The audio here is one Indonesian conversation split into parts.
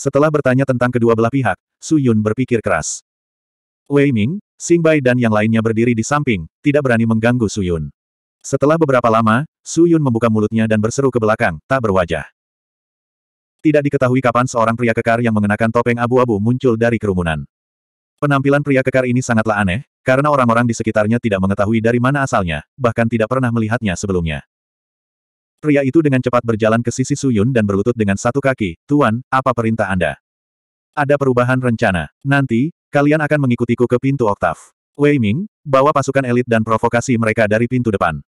Setelah bertanya tentang kedua belah pihak, Su Yun berpikir keras. Wei Ming, Xing Bai dan yang lainnya berdiri di samping, tidak berani mengganggu Su Yun. Setelah beberapa lama, Su Yun membuka mulutnya dan berseru ke belakang, tak berwajah. Tidak diketahui kapan seorang pria kekar yang mengenakan topeng abu-abu muncul dari kerumunan. Penampilan pria kekar ini sangatlah aneh, karena orang-orang di sekitarnya tidak mengetahui dari mana asalnya, bahkan tidak pernah melihatnya sebelumnya. Pria itu dengan cepat berjalan ke sisi Suyun dan berlutut dengan satu kaki, Tuan, apa perintah Anda? Ada perubahan rencana. Nanti, kalian akan mengikutiku ke pintu oktav. Wei Ming, bawa pasukan elit dan provokasi mereka dari pintu depan.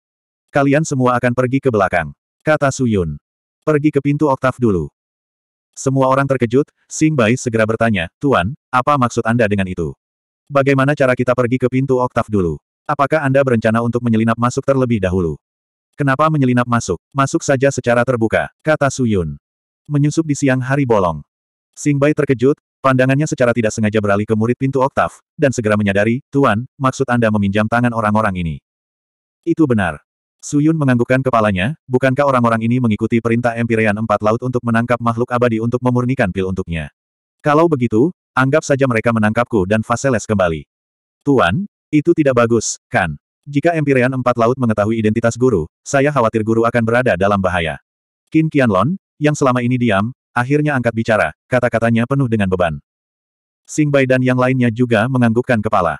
Kalian semua akan pergi ke belakang. Kata Suyun. Pergi ke pintu oktav dulu. Semua orang terkejut, Sing Bai segera bertanya, Tuan, apa maksud Anda dengan itu? Bagaimana cara kita pergi ke pintu oktav dulu? Apakah Anda berencana untuk menyelinap masuk terlebih dahulu? Kenapa menyelinap masuk? Masuk saja secara terbuka, kata Suyun. Menyusup di siang hari bolong. Sing Bai terkejut, pandangannya secara tidak sengaja beralih ke murid pintu oktav, dan segera menyadari, Tuan, maksud Anda meminjam tangan orang-orang ini. Itu benar. Suyun menganggukkan kepalanya, bukankah orang-orang ini mengikuti perintah Empirean Empat Laut untuk menangkap makhluk abadi untuk memurnikan pil untuknya? Kalau begitu, anggap saja mereka menangkapku dan Vaseles kembali. Tuan, itu tidak bagus, kan? Jika Empirean Empat Laut mengetahui identitas guru, saya khawatir guru akan berada dalam bahaya. Qin Qianlong, yang selama ini diam, akhirnya angkat bicara, kata-katanya penuh dengan beban. Sing Bai dan yang lainnya juga menganggukkan kepala.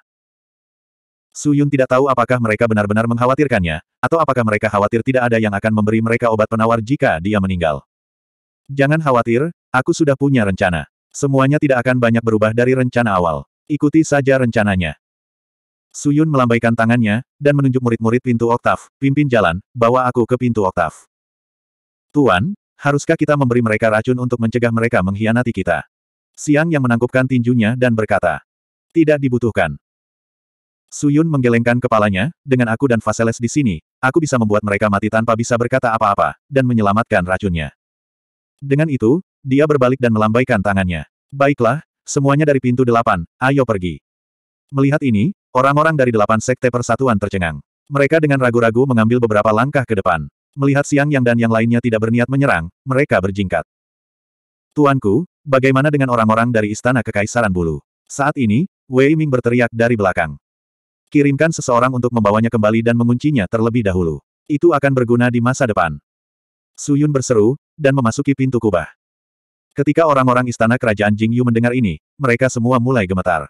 Su Yun tidak tahu apakah mereka benar-benar mengkhawatirkannya, atau apakah mereka khawatir tidak ada yang akan memberi mereka obat penawar jika dia meninggal. Jangan khawatir, aku sudah punya rencana. Semuanya tidak akan banyak berubah dari rencana awal. Ikuti saja rencananya. Su Yun melambaikan tangannya, dan menunjuk murid-murid pintu oktav, pimpin jalan, bawa aku ke pintu oktav. Tuan, haruskah kita memberi mereka racun untuk mencegah mereka mengkhianati kita? Siang yang menangkupkan tinjunya dan berkata, tidak dibutuhkan. Suyun menggelengkan kepalanya, dengan aku dan Vaseles di sini, aku bisa membuat mereka mati tanpa bisa berkata apa-apa, dan menyelamatkan racunnya. Dengan itu, dia berbalik dan melambaikan tangannya. Baiklah, semuanya dari pintu delapan, ayo pergi. Melihat ini, orang-orang dari delapan sekte persatuan tercengang. Mereka dengan ragu-ragu mengambil beberapa langkah ke depan. Melihat Siang Yang dan yang lainnya tidak berniat menyerang, mereka berjingkat. Tuanku, bagaimana dengan orang-orang dari Istana Kekaisaran Bulu? Saat ini, Wei Ming berteriak dari belakang. Kirimkan seseorang untuk membawanya kembali dan menguncinya terlebih dahulu. Itu akan berguna di masa depan. Suyun berseru, dan memasuki pintu kubah. Ketika orang-orang istana kerajaan Jingyu mendengar ini, mereka semua mulai gemetar.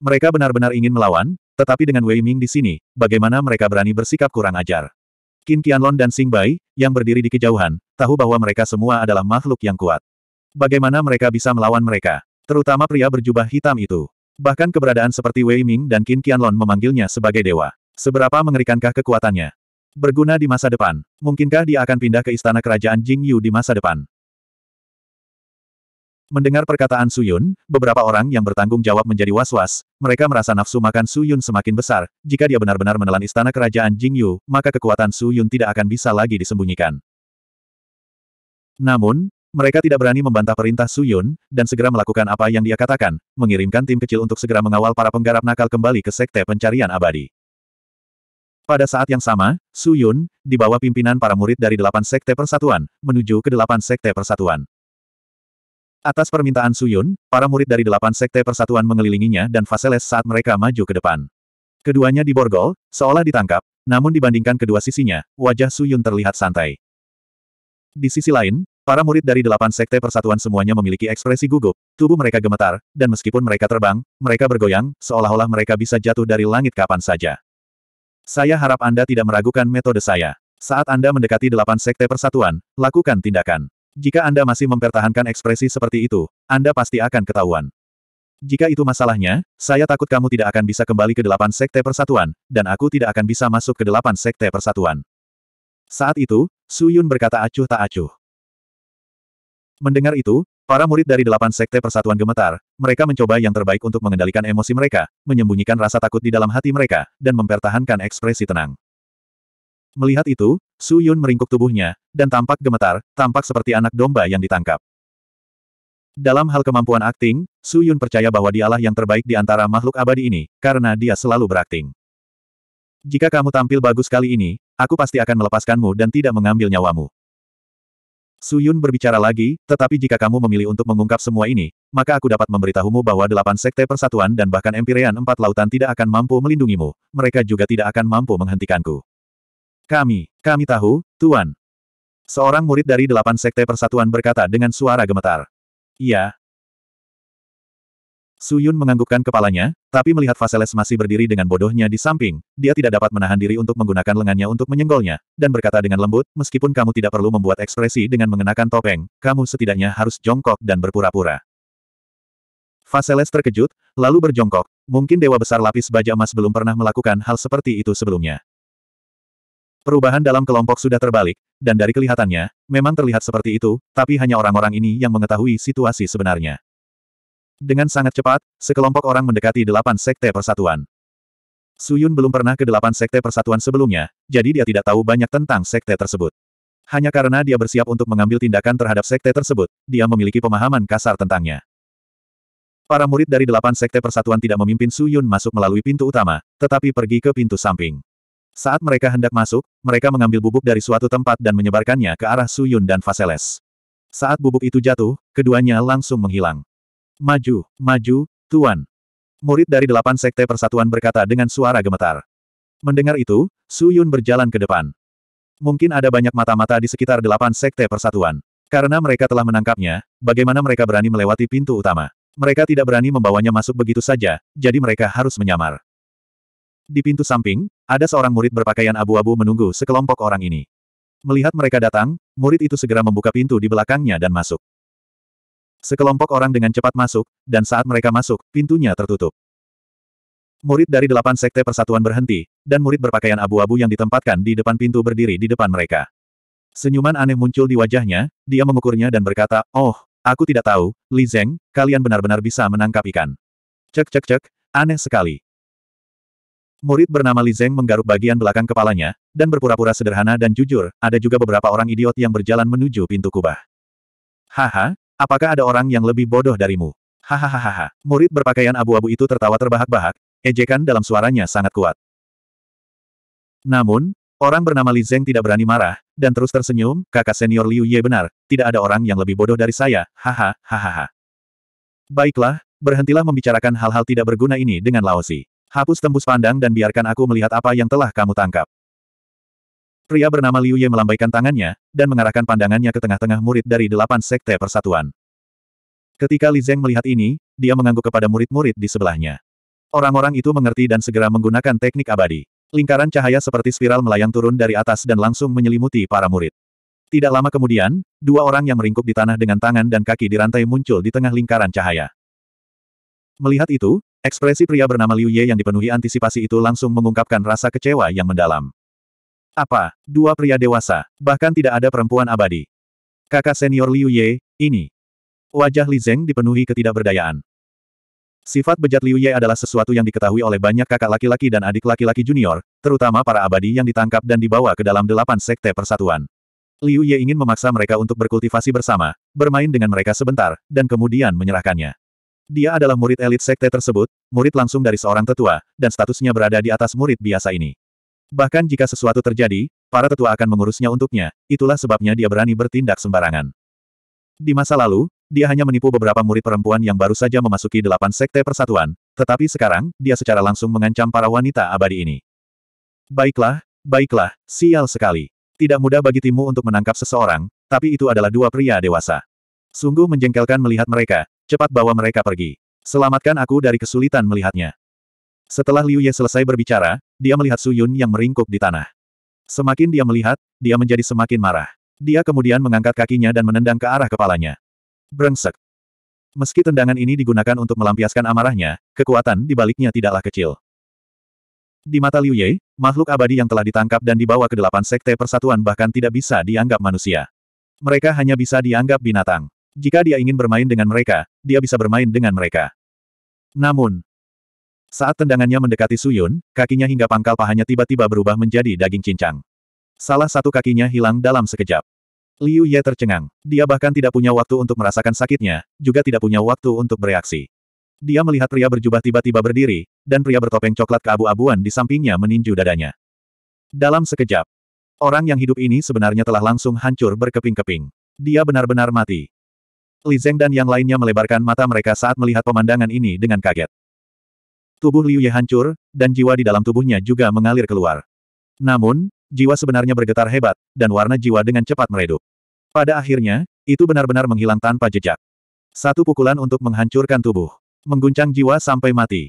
Mereka benar-benar ingin melawan, tetapi dengan Wei Ming di sini, bagaimana mereka berani bersikap kurang ajar? Qin Qianlong dan Xing Bai, yang berdiri di kejauhan, tahu bahwa mereka semua adalah makhluk yang kuat. Bagaimana mereka bisa melawan mereka? Terutama pria berjubah hitam itu. Bahkan keberadaan seperti Wei Ming dan Qin Qianlong memanggilnya sebagai dewa. Seberapa mengerikankah kekuatannya? Berguna di masa depan. Mungkinkah dia akan pindah ke istana kerajaan Jingyu di masa depan? Mendengar perkataan Suyun, beberapa orang yang bertanggung jawab menjadi was-was, mereka merasa nafsu makan Suyun semakin besar, jika dia benar-benar menelan istana kerajaan Jingyu, maka kekuatan Suyun tidak akan bisa lagi disembunyikan. Namun, mereka tidak berani membantah perintah Su Yun, dan segera melakukan apa yang dia katakan, mengirimkan tim kecil untuk segera mengawal para penggarap nakal kembali ke Sekte Pencarian Abadi. Pada saat yang sama, Su Yun, di bawah pimpinan para murid dari delapan Sekte Persatuan, menuju ke delapan Sekte Persatuan. Atas permintaan Su Yun, para murid dari delapan Sekte Persatuan mengelilinginya dan Vaseles saat mereka maju ke depan. Keduanya diborgol, seolah ditangkap, namun dibandingkan kedua sisinya, wajah Su Yun terlihat santai. Di sisi lain, Para murid dari delapan sekte persatuan semuanya memiliki ekspresi gugup, tubuh mereka gemetar, dan meskipun mereka terbang, mereka bergoyang, seolah-olah mereka bisa jatuh dari langit kapan saja. Saya harap Anda tidak meragukan metode saya. Saat Anda mendekati delapan sekte persatuan, lakukan tindakan. Jika Anda masih mempertahankan ekspresi seperti itu, Anda pasti akan ketahuan. Jika itu masalahnya, saya takut kamu tidak akan bisa kembali ke delapan sekte persatuan, dan aku tidak akan bisa masuk ke delapan sekte persatuan. Saat itu, Su Yun berkata acuh tak acuh. Mendengar itu, para murid dari delapan sekte persatuan gemetar, mereka mencoba yang terbaik untuk mengendalikan emosi mereka, menyembunyikan rasa takut di dalam hati mereka, dan mempertahankan ekspresi tenang. Melihat itu, Su Yun meringkuk tubuhnya, dan tampak gemetar, tampak seperti anak domba yang ditangkap. Dalam hal kemampuan akting, Su Yun percaya bahwa dialah yang terbaik di antara makhluk abadi ini, karena dia selalu berakting. Jika kamu tampil bagus kali ini, aku pasti akan melepaskanmu dan tidak mengambil nyawamu. Suyun berbicara lagi, tetapi jika kamu memilih untuk mengungkap semua ini, maka aku dapat memberitahumu bahwa delapan sekte persatuan dan bahkan Empirean empat lautan tidak akan mampu melindungimu. Mereka juga tidak akan mampu menghentikanku. Kami, kami tahu, Tuan. Seorang murid dari delapan sekte persatuan berkata dengan suara gemetar. Iya, Suyun menganggukkan kepalanya, tapi melihat Vaseles masih berdiri dengan bodohnya di samping, dia tidak dapat menahan diri untuk menggunakan lengannya untuk menyenggolnya, dan berkata dengan lembut, meskipun kamu tidak perlu membuat ekspresi dengan mengenakan topeng, kamu setidaknya harus jongkok dan berpura-pura. Vaseles terkejut, lalu berjongkok, mungkin Dewa Besar Lapis Baja Emas belum pernah melakukan hal seperti itu sebelumnya. Perubahan dalam kelompok sudah terbalik, dan dari kelihatannya, memang terlihat seperti itu, tapi hanya orang-orang ini yang mengetahui situasi sebenarnya. Dengan sangat cepat, sekelompok orang mendekati delapan sekte persatuan. Suyun belum pernah ke delapan sekte persatuan sebelumnya, jadi dia tidak tahu banyak tentang sekte tersebut. Hanya karena dia bersiap untuk mengambil tindakan terhadap sekte tersebut, dia memiliki pemahaman kasar tentangnya. Para murid dari delapan sekte persatuan tidak memimpin Suyun masuk melalui pintu utama, tetapi pergi ke pintu samping. Saat mereka hendak masuk, mereka mengambil bubuk dari suatu tempat dan menyebarkannya ke arah Suyun dan Vaseles. Saat bubuk itu jatuh, keduanya langsung menghilang. Maju, maju, Tuan. Murid dari delapan sekte persatuan berkata dengan suara gemetar. Mendengar itu, Su Yun berjalan ke depan. Mungkin ada banyak mata-mata di sekitar delapan sekte persatuan. Karena mereka telah menangkapnya, bagaimana mereka berani melewati pintu utama? Mereka tidak berani membawanya masuk begitu saja, jadi mereka harus menyamar. Di pintu samping, ada seorang murid berpakaian abu-abu menunggu sekelompok orang ini. Melihat mereka datang, murid itu segera membuka pintu di belakangnya dan masuk. Sekelompok orang dengan cepat masuk, dan saat mereka masuk, pintunya tertutup. Murid dari delapan sekte persatuan berhenti, dan murid berpakaian abu-abu yang ditempatkan di depan pintu berdiri di depan mereka. Senyuman aneh muncul di wajahnya, dia mengukurnya dan berkata, Oh, aku tidak tahu, Li Zeng, kalian benar-benar bisa menangkap ikan. Cek cek cek, aneh sekali. Murid bernama Li Zeng menggaruk bagian belakang kepalanya, dan berpura-pura sederhana dan jujur, ada juga beberapa orang idiot yang berjalan menuju pintu kubah. Haha, Apakah ada orang yang lebih bodoh darimu? Hahaha. Murid berpakaian abu-abu itu tertawa terbahak-bahak, ejekan dalam suaranya sangat kuat. Namun, orang bernama Li Zeng tidak berani marah, dan terus tersenyum, kakak senior Liu Ye benar, tidak ada orang yang lebih bodoh dari saya, haha, hahaha. Baiklah, berhentilah membicarakan hal-hal tidak berguna ini dengan Laosi. Hapus tembus pandang dan biarkan aku melihat apa yang telah kamu tangkap. Pria bernama Liu Ye melambaikan tangannya, dan mengarahkan pandangannya ke tengah-tengah murid dari delapan sekte persatuan. Ketika Li Zeng melihat ini, dia mengangguk kepada murid-murid di sebelahnya. Orang-orang itu mengerti dan segera menggunakan teknik abadi. Lingkaran cahaya seperti spiral melayang turun dari atas dan langsung menyelimuti para murid. Tidak lama kemudian, dua orang yang meringkuk di tanah dengan tangan dan kaki di rantai muncul di tengah lingkaran cahaya. Melihat itu, ekspresi pria bernama Liu Ye yang dipenuhi antisipasi itu langsung mengungkapkan rasa kecewa yang mendalam. Apa, dua pria dewasa, bahkan tidak ada perempuan abadi. Kakak senior Liu Ye, ini. Wajah Li Zeng dipenuhi ketidakberdayaan. Sifat bejat Liu Ye adalah sesuatu yang diketahui oleh banyak kakak laki-laki dan adik laki-laki junior, terutama para abadi yang ditangkap dan dibawa ke dalam delapan sekte persatuan. Liu Ye ingin memaksa mereka untuk berkultivasi bersama, bermain dengan mereka sebentar, dan kemudian menyerahkannya. Dia adalah murid elit sekte tersebut, murid langsung dari seorang tetua, dan statusnya berada di atas murid biasa ini. Bahkan jika sesuatu terjadi, para tetua akan mengurusnya untuknya, itulah sebabnya dia berani bertindak sembarangan. Di masa lalu, dia hanya menipu beberapa murid perempuan yang baru saja memasuki delapan sekte persatuan, tetapi sekarang, dia secara langsung mengancam para wanita abadi ini. Baiklah, baiklah, sial sekali. Tidak mudah bagi timmu untuk menangkap seseorang, tapi itu adalah dua pria dewasa. Sungguh menjengkelkan melihat mereka, cepat bawa mereka pergi. Selamatkan aku dari kesulitan melihatnya. Setelah Liu Ye selesai berbicara, dia melihat Su Yun yang meringkuk di tanah. Semakin dia melihat, dia menjadi semakin marah. Dia kemudian mengangkat kakinya dan menendang ke arah kepalanya. Brengsek. Meski tendangan ini digunakan untuk melampiaskan amarahnya, kekuatan di baliknya tidaklah kecil. Di mata Liu Ye, makhluk abadi yang telah ditangkap dan dibawa ke delapan sekte persatuan bahkan tidak bisa dianggap manusia. Mereka hanya bisa dianggap binatang. Jika dia ingin bermain dengan mereka, dia bisa bermain dengan mereka. Namun, saat tendangannya mendekati Suyun, kakinya hingga pangkal pahanya tiba-tiba berubah menjadi daging cincang. Salah satu kakinya hilang dalam sekejap. Liu Ye tercengang. Dia bahkan tidak punya waktu untuk merasakan sakitnya, juga tidak punya waktu untuk bereaksi. Dia melihat pria berjubah tiba-tiba berdiri, dan pria bertopeng coklat keabu-abuan di sampingnya meninju dadanya. Dalam sekejap, orang yang hidup ini sebenarnya telah langsung hancur berkeping-keping. Dia benar-benar mati. Li Zeng dan yang lainnya melebarkan mata mereka saat melihat pemandangan ini dengan kaget. Tubuh Liu Ye hancur, dan jiwa di dalam tubuhnya juga mengalir keluar. Namun, jiwa sebenarnya bergetar hebat, dan warna jiwa dengan cepat meredup. Pada akhirnya, itu benar-benar menghilang tanpa jejak. Satu pukulan untuk menghancurkan tubuh. Mengguncang jiwa sampai mati.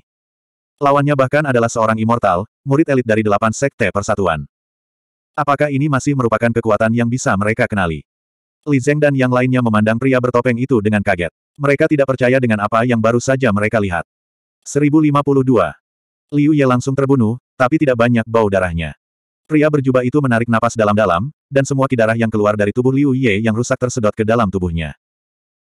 Lawannya bahkan adalah seorang immortal, murid elit dari delapan sekte persatuan. Apakah ini masih merupakan kekuatan yang bisa mereka kenali? Li Zeng dan yang lainnya memandang pria bertopeng itu dengan kaget. Mereka tidak percaya dengan apa yang baru saja mereka lihat. 1052. Liu Ye langsung terbunuh, tapi tidak banyak bau darahnya. Pria berjubah itu menarik napas dalam-dalam, dan semua kidarah yang keluar dari tubuh Liu Ye yang rusak tersedot ke dalam tubuhnya.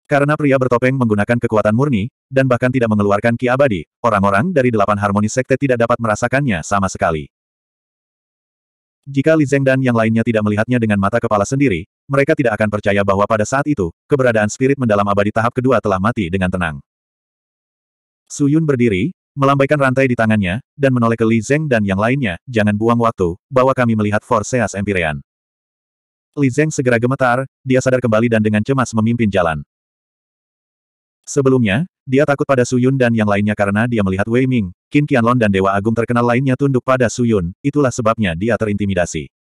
Karena pria bertopeng menggunakan kekuatan murni, dan bahkan tidak mengeluarkan ki abadi, orang-orang dari delapan harmoni sekte tidak dapat merasakannya sama sekali. Jika Li Zeng dan yang lainnya tidak melihatnya dengan mata kepala sendiri, mereka tidak akan percaya bahwa pada saat itu, keberadaan spirit mendalam abadi tahap kedua telah mati dengan tenang. Su Yun berdiri, melambaikan rantai di tangannya, dan menoleh ke Li Zeng dan yang lainnya, jangan buang waktu, bawa kami melihat Forseas Empyrean. Li Zeng segera gemetar, dia sadar kembali dan dengan cemas memimpin jalan. Sebelumnya, dia takut pada Suyun dan yang lainnya karena dia melihat Wei Ming, Qin Qianlong dan Dewa Agung terkenal lainnya tunduk pada Suyun, itulah sebabnya dia terintimidasi.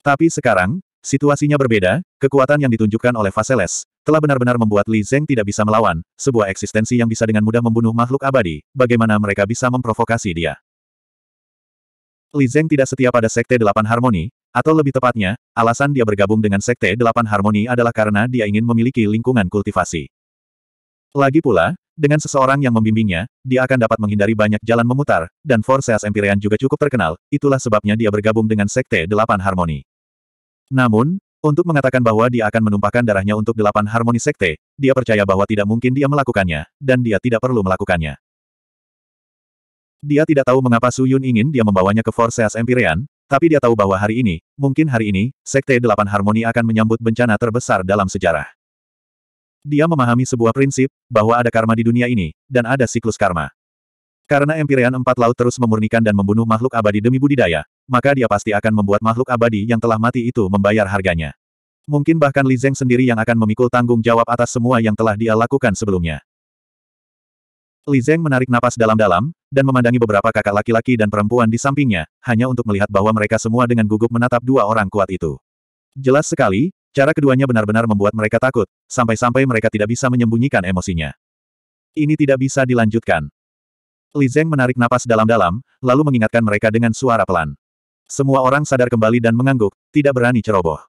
Tapi sekarang, situasinya berbeda, kekuatan yang ditunjukkan oleh Vaseles, telah benar-benar membuat Li Zeng tidak bisa melawan, sebuah eksistensi yang bisa dengan mudah membunuh makhluk abadi, bagaimana mereka bisa memprovokasi dia. Li Zeng tidak setia pada Sekte Delapan Harmoni, atau lebih tepatnya, alasan dia bergabung dengan Sekte Delapan Harmoni adalah karena dia ingin memiliki lingkungan kultivasi. Lagi pula, dengan seseorang yang membimbingnya, dia akan dapat menghindari banyak jalan memutar, dan Forseas Empyrean juga cukup terkenal, itulah sebabnya dia bergabung dengan Sekte Delapan Harmoni. Namun, untuk mengatakan bahwa dia akan menumpahkan darahnya untuk delapan harmoni sekte, dia percaya bahwa tidak mungkin dia melakukannya, dan dia tidak perlu melakukannya. Dia tidak tahu mengapa Su Yun ingin dia membawanya ke Forseas Empyrean, tapi dia tahu bahwa hari ini, mungkin hari ini, Sekte Delapan Harmoni akan menyambut bencana terbesar dalam sejarah. Dia memahami sebuah prinsip, bahwa ada karma di dunia ini, dan ada siklus karma. Karena Empyrean Empat Laut terus memurnikan dan membunuh makhluk abadi demi budidaya, maka dia pasti akan membuat makhluk abadi yang telah mati itu membayar harganya. Mungkin bahkan Li Zeng sendiri yang akan memikul tanggung jawab atas semua yang telah dia lakukan sebelumnya. Li Zeng menarik napas dalam-dalam, dan memandangi beberapa kakak laki-laki dan perempuan di sampingnya, hanya untuk melihat bahwa mereka semua dengan gugup menatap dua orang kuat itu. Jelas sekali, Cara keduanya benar-benar membuat mereka takut, sampai-sampai mereka tidak bisa menyembunyikan emosinya. Ini tidak bisa dilanjutkan. Li Zeng menarik napas dalam-dalam, lalu mengingatkan mereka dengan suara pelan. Semua orang sadar kembali dan mengangguk, tidak berani ceroboh.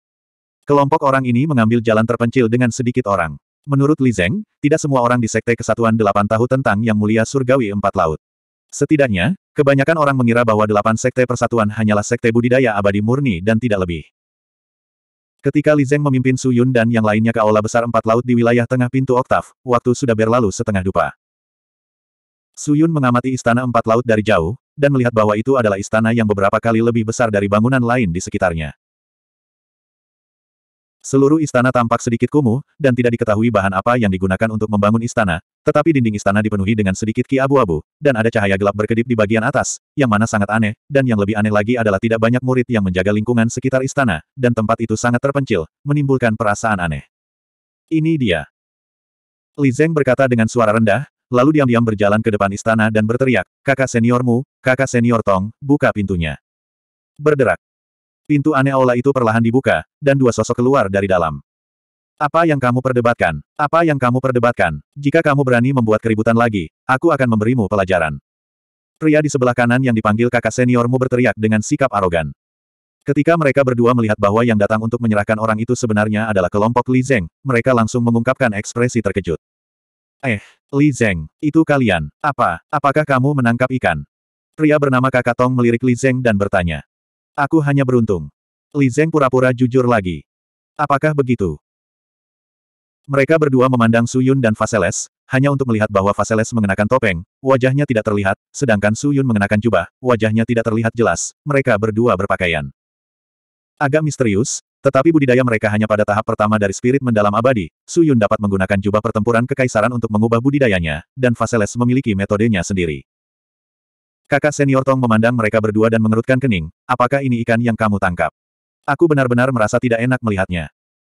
Kelompok orang ini mengambil jalan terpencil dengan sedikit orang. Menurut Li Zeng, tidak semua orang di Sekte Kesatuan Delapan tahu tentang Yang Mulia Surgawi Empat Laut. Setidaknya, kebanyakan orang mengira bahwa delapan Sekte Persatuan hanyalah Sekte Budidaya Abadi Murni dan tidak lebih. Ketika Li Zeng memimpin Su Yun dan yang lainnya ke aula besar empat laut di wilayah tengah pintu oktav, waktu sudah berlalu setengah dupa. Su Yun mengamati istana empat laut dari jauh, dan melihat bahwa itu adalah istana yang beberapa kali lebih besar dari bangunan lain di sekitarnya. Seluruh istana tampak sedikit kumuh, dan tidak diketahui bahan apa yang digunakan untuk membangun istana, tetapi dinding istana dipenuhi dengan sedikit ki abu-abu, dan ada cahaya gelap berkedip di bagian atas, yang mana sangat aneh, dan yang lebih aneh lagi adalah tidak banyak murid yang menjaga lingkungan sekitar istana, dan tempat itu sangat terpencil, menimbulkan perasaan aneh. Ini dia. Li Zeng berkata dengan suara rendah, lalu diam-diam berjalan ke depan istana dan berteriak, kakak seniormu, kakak senior Tong, buka pintunya. Berderak. Pintu aneh aula itu perlahan dibuka, dan dua sosok keluar dari dalam. Apa yang kamu perdebatkan? Apa yang kamu perdebatkan? Jika kamu berani membuat keributan lagi, aku akan memberimu pelajaran. Pria di sebelah kanan yang dipanggil kakak seniormu berteriak dengan sikap arogan. Ketika mereka berdua melihat bahwa yang datang untuk menyerahkan orang itu sebenarnya adalah kelompok Li Zeng, mereka langsung mengungkapkan ekspresi terkejut. Eh, Li Zeng, itu kalian. Apa, apakah kamu menangkap ikan? Pria bernama kakak Tong melirik Li Zeng dan bertanya. Aku hanya beruntung. Li Zeng pura-pura jujur lagi. Apakah begitu? Mereka berdua memandang Su Yun dan Vaseles, hanya untuk melihat bahwa Vaseles mengenakan topeng, wajahnya tidak terlihat, sedangkan Su Yun mengenakan jubah, wajahnya tidak terlihat jelas, mereka berdua berpakaian. Agak misterius, tetapi budidaya mereka hanya pada tahap pertama dari spirit mendalam abadi, Su Yun dapat menggunakan jubah pertempuran kekaisaran untuk mengubah budidayanya, dan Vaseles memiliki metodenya sendiri. Kakak senior Tong memandang mereka berdua dan mengerutkan kening, apakah ini ikan yang kamu tangkap? Aku benar-benar merasa tidak enak melihatnya.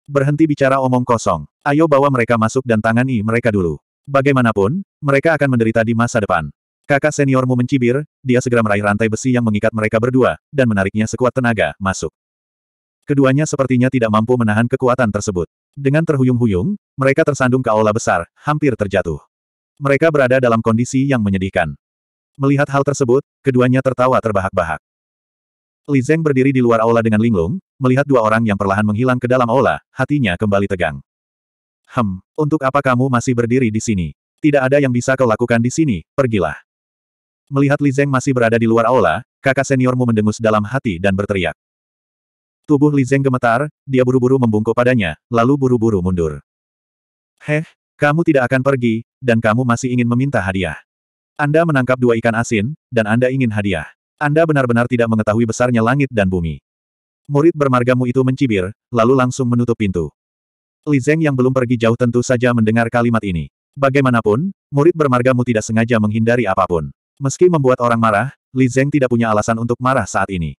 Berhenti bicara omong kosong. Ayo bawa mereka masuk dan tangani mereka dulu. Bagaimanapun, mereka akan menderita di masa depan. Kakak seniormu mencibir, dia segera meraih rantai besi yang mengikat mereka berdua, dan menariknya sekuat tenaga, masuk. Keduanya sepertinya tidak mampu menahan kekuatan tersebut. Dengan terhuyung-huyung, mereka tersandung ke aula besar, hampir terjatuh. Mereka berada dalam kondisi yang menyedihkan. Melihat hal tersebut, keduanya tertawa terbahak-bahak. Li Zeng berdiri di luar aula dengan linglung, melihat dua orang yang perlahan menghilang ke dalam aula, hatinya kembali tegang. Hem, untuk apa kamu masih berdiri di sini? Tidak ada yang bisa kau lakukan di sini, pergilah. Melihat Li Zeng masih berada di luar aula, kakak seniormu mendengus dalam hati dan berteriak. Tubuh Li Zeng gemetar, dia buru-buru membungkuk padanya, lalu buru-buru mundur. Heh, kamu tidak akan pergi, dan kamu masih ingin meminta hadiah. Anda menangkap dua ikan asin, dan Anda ingin hadiah. Anda benar-benar tidak mengetahui besarnya langit dan bumi. Murid bermargamu itu mencibir, lalu langsung menutup pintu. Li Zeng yang belum pergi jauh tentu saja mendengar kalimat ini. Bagaimanapun, murid bermargamu tidak sengaja menghindari apa pun. Meski membuat orang marah, Li Zeng tidak punya alasan untuk marah saat ini.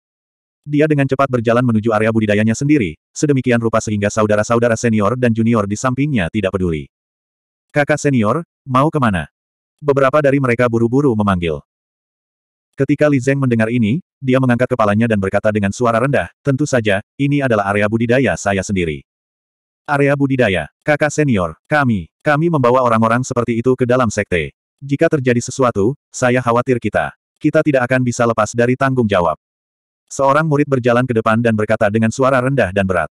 Dia dengan cepat berjalan menuju area budidayanya sendiri, sedemikian rupa sehingga saudara-saudara senior dan junior di sampingnya tidak peduli. Kakak senior, mau ke mana? Beberapa dari mereka buru-buru memanggil. Ketika Li Zeng mendengar ini, dia mengangkat kepalanya dan berkata dengan suara rendah, tentu saja, ini adalah area budidaya saya sendiri. Area budidaya, kakak senior, kami, kami membawa orang-orang seperti itu ke dalam sekte. Jika terjadi sesuatu, saya khawatir kita. Kita tidak akan bisa lepas dari tanggung jawab. Seorang murid berjalan ke depan dan berkata dengan suara rendah dan berat.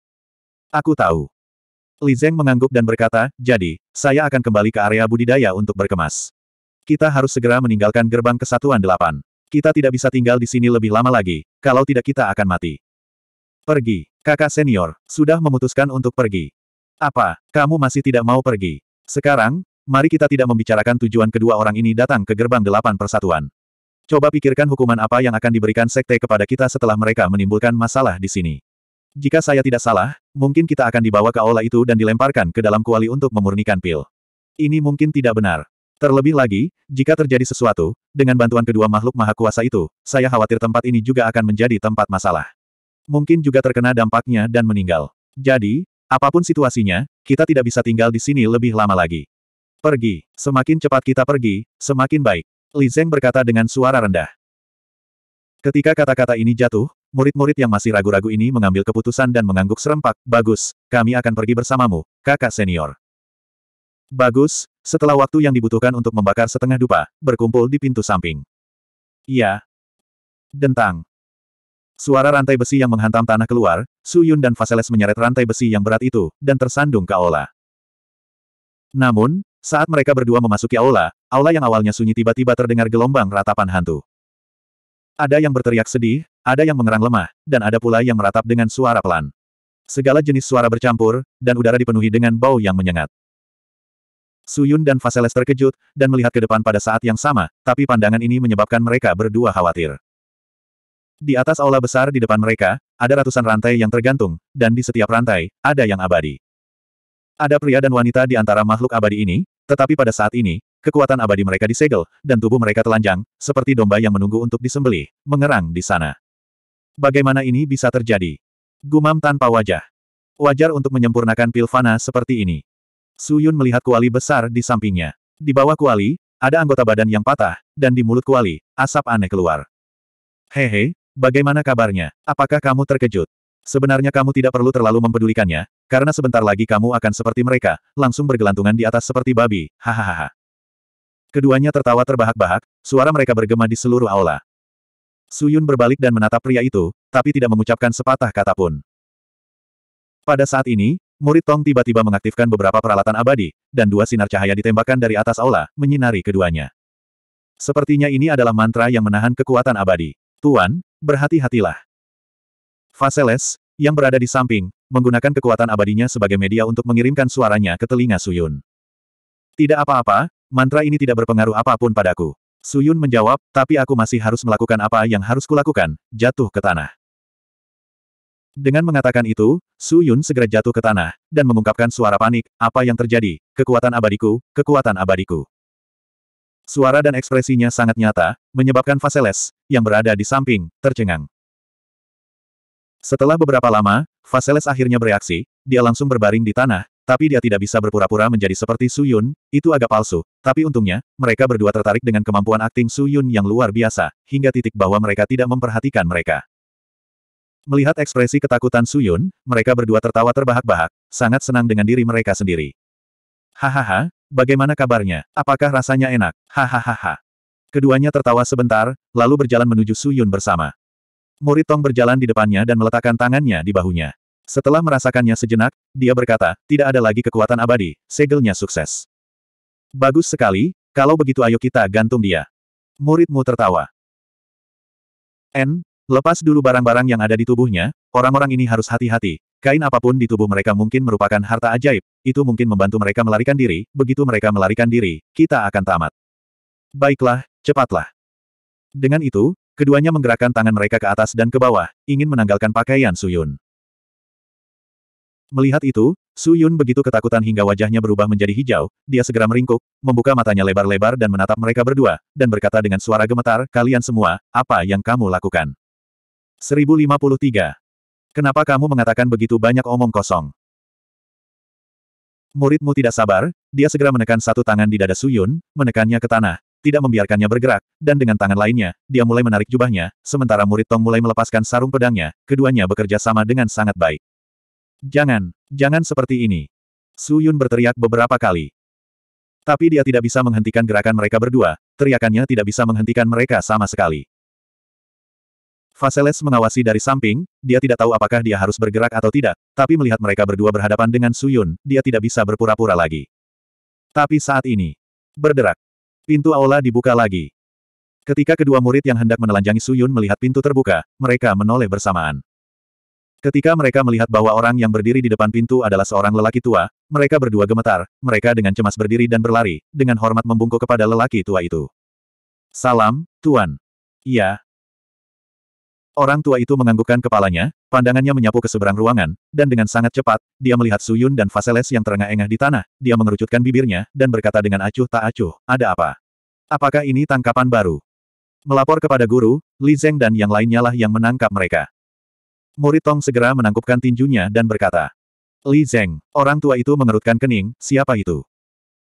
Aku tahu. Li Zeng mengangguk dan berkata, jadi, saya akan kembali ke area budidaya untuk berkemas. Kita harus segera meninggalkan gerbang kesatuan delapan. Kita tidak bisa tinggal di sini lebih lama lagi, kalau tidak kita akan mati. Pergi. Kakak senior, sudah memutuskan untuk pergi. Apa, kamu masih tidak mau pergi? Sekarang, mari kita tidak membicarakan tujuan kedua orang ini datang ke gerbang delapan persatuan. Coba pikirkan hukuman apa yang akan diberikan sekte kepada kita setelah mereka menimbulkan masalah di sini. Jika saya tidak salah, mungkin kita akan dibawa ke aula itu dan dilemparkan ke dalam kuali untuk memurnikan pil. Ini mungkin tidak benar. Terlebih lagi, jika terjadi sesuatu, dengan bantuan kedua makhluk maha kuasa itu, saya khawatir tempat ini juga akan menjadi tempat masalah. Mungkin juga terkena dampaknya dan meninggal. Jadi, apa pun situasinya, kita tidak bisa tinggal di sini lebih lama lagi. Pergi. Semakin cepat kita pergi, semakin baik. Li Zeng berkata dengan suara rendah. Ketika kata-kata ini jatuh, murid-murid yang masih ragu-ragu ini mengambil keputusan dan mengangguk serempak, bagus, kami akan pergi bersamamu, kakak senior. Bagus, setelah waktu yang dibutuhkan untuk membakar setengah dupa, berkumpul di pintu samping. Iya. Dentang. Suara rantai besi yang menghantam tanah keluar, Su Yun dan Vaseles menyeret rantai besi yang berat itu, dan tersandung ke aula. Namun, saat mereka berdua memasuki aula, aula yang awalnya sunyi tiba-tiba terdengar gelombang ratapan hantu. Ada yang berteriak sedih, ada yang mengerang lemah, dan ada pula yang meratap dengan suara pelan. Segala jenis suara bercampur, dan udara dipenuhi dengan bau yang menyengat. Suyun dan Vaseles terkejut, dan melihat ke depan pada saat yang sama, tapi pandangan ini menyebabkan mereka berdua khawatir. Di atas aula besar di depan mereka, ada ratusan rantai yang tergantung, dan di setiap rantai, ada yang abadi. Ada pria dan wanita di antara makhluk abadi ini, tetapi pada saat ini, kekuatan abadi mereka disegel, dan tubuh mereka telanjang, seperti domba yang menunggu untuk disembelih, mengerang di sana. Bagaimana ini bisa terjadi? Gumam tanpa wajah. Wajar untuk menyempurnakan pilvana seperti ini. Su Yun melihat kuali besar di sampingnya. Di bawah kuali, ada anggota badan yang patah, dan di mulut kuali, asap aneh keluar. Hehe, bagaimana kabarnya? Apakah kamu terkejut? Sebenarnya kamu tidak perlu terlalu mempedulikannya, karena sebentar lagi kamu akan seperti mereka, langsung bergelantungan di atas seperti babi, hahaha. Keduanya tertawa terbahak-bahak, suara mereka bergema di seluruh aula. Su Yun berbalik dan menatap pria itu, tapi tidak mengucapkan sepatah kata pun. Pada saat ini, Murid Tong tiba-tiba mengaktifkan beberapa peralatan abadi, dan dua sinar cahaya ditembakkan dari atas aula, menyinari keduanya. Sepertinya ini adalah mantra yang menahan kekuatan abadi. Tuan, berhati-hatilah. Vaseles, yang berada di samping, menggunakan kekuatan abadinya sebagai media untuk mengirimkan suaranya ke telinga Suyun. Tidak apa-apa, mantra ini tidak berpengaruh apa pun padaku. Suyun menjawab, tapi aku masih harus melakukan apa yang harus kulakukan, jatuh ke tanah. Dengan mengatakan itu, Su Yun segera jatuh ke tanah, dan mengungkapkan suara panik, apa yang terjadi, kekuatan abadiku, kekuatan abadiku. Suara dan ekspresinya sangat nyata, menyebabkan Vaseles, yang berada di samping, tercengang. Setelah beberapa lama, Vaseles akhirnya bereaksi, dia langsung berbaring di tanah, tapi dia tidak bisa berpura-pura menjadi seperti Su Yun, itu agak palsu. Tapi untungnya, mereka berdua tertarik dengan kemampuan akting Su Yun yang luar biasa, hingga titik bahwa mereka tidak memperhatikan mereka. Melihat ekspresi ketakutan Su Yun, mereka berdua tertawa terbahak-bahak, sangat senang dengan diri mereka sendiri. Hahaha, bagaimana kabarnya? Apakah rasanya enak? Hahaha. Keduanya tertawa sebentar, lalu berjalan menuju Su Yun bersama. Murid Tong berjalan di depannya dan meletakkan tangannya di bahunya. Setelah merasakannya sejenak, dia berkata, tidak ada lagi kekuatan abadi, segelnya sukses. Bagus sekali, kalau begitu ayo kita gantung dia. Muridmu tertawa. N, lepas dulu barang-barang yang ada di tubuhnya, orang-orang ini harus hati-hati. Kain apa pun di tubuh mereka mungkin merupakan harta ajaib, itu mungkin membantu mereka melarikan diri, begitu mereka melarikan diri, kita akan tamat. Baiklah, cepatlah. Dengan itu, Keduanya menggerakkan tangan mereka ke atas dan ke bawah, ingin menanggalkan pakaian Suyun. Melihat itu, Suyun begitu ketakutan hingga wajahnya berubah menjadi hijau, dia segera meringkuk, membuka matanya lebar-lebar dan menatap mereka berdua, dan berkata dengan suara gemetar, kalian semua, apa yang kamu lakukan? 1053. Kenapa kamu mengatakan begitu banyak omong kosong? Muridmu tidak sabar, dia segera menekan satu tangan di dada Suyun, menekannya ke tanah, tidak membiarkannya bergerak, dan dengan tangan lainnya, dia mulai menarik jubahnya, sementara murid Tong mulai melepaskan sarung pedangnya, keduanya bekerja sama dengan sangat baik. Jangan, jangan seperti ini. Su Yun berteriak beberapa kali. Tapi dia tidak bisa menghentikan gerakan mereka berdua, teriakannya tidak bisa menghentikan mereka sama sekali. Vaseles mengawasi dari samping, dia tidak tahu apakah dia harus bergerak atau tidak, tapi melihat mereka berdua berhadapan dengan Su Yun, dia tidak bisa berpura-pura lagi. Tapi saat ini, berderak. Pintu aula dibuka lagi. Ketika kedua murid yang hendak menelanjangi Suyun melihat pintu terbuka, mereka menoleh bersamaan. Ketika mereka melihat bahwa orang yang berdiri di depan pintu adalah seorang lelaki tua, mereka berdua gemetar, mereka dengan cemas berdiri dan berlari, dengan hormat membungkuk kepada lelaki tua itu. Salam, Tuan. Iya. Orang tua itu menganggukkan kepalanya, pandangannya menyapu ke seberang ruangan, dan dengan sangat cepat, dia melihat Suyun dan Vaseles yang terengah-engah di tanah, dia mengerucutkan bibirnya, dan berkata dengan acuh tak acuh, ada apa? Apakah ini tangkapan baru? Melapor kepada guru, Li Zeng dan yang lainnya lah yang menangkap mereka. Murid Tong segera menangkupkan tinjunya dan berkata, Li Zeng, orang tua itu mengerutkan kening, siapa itu?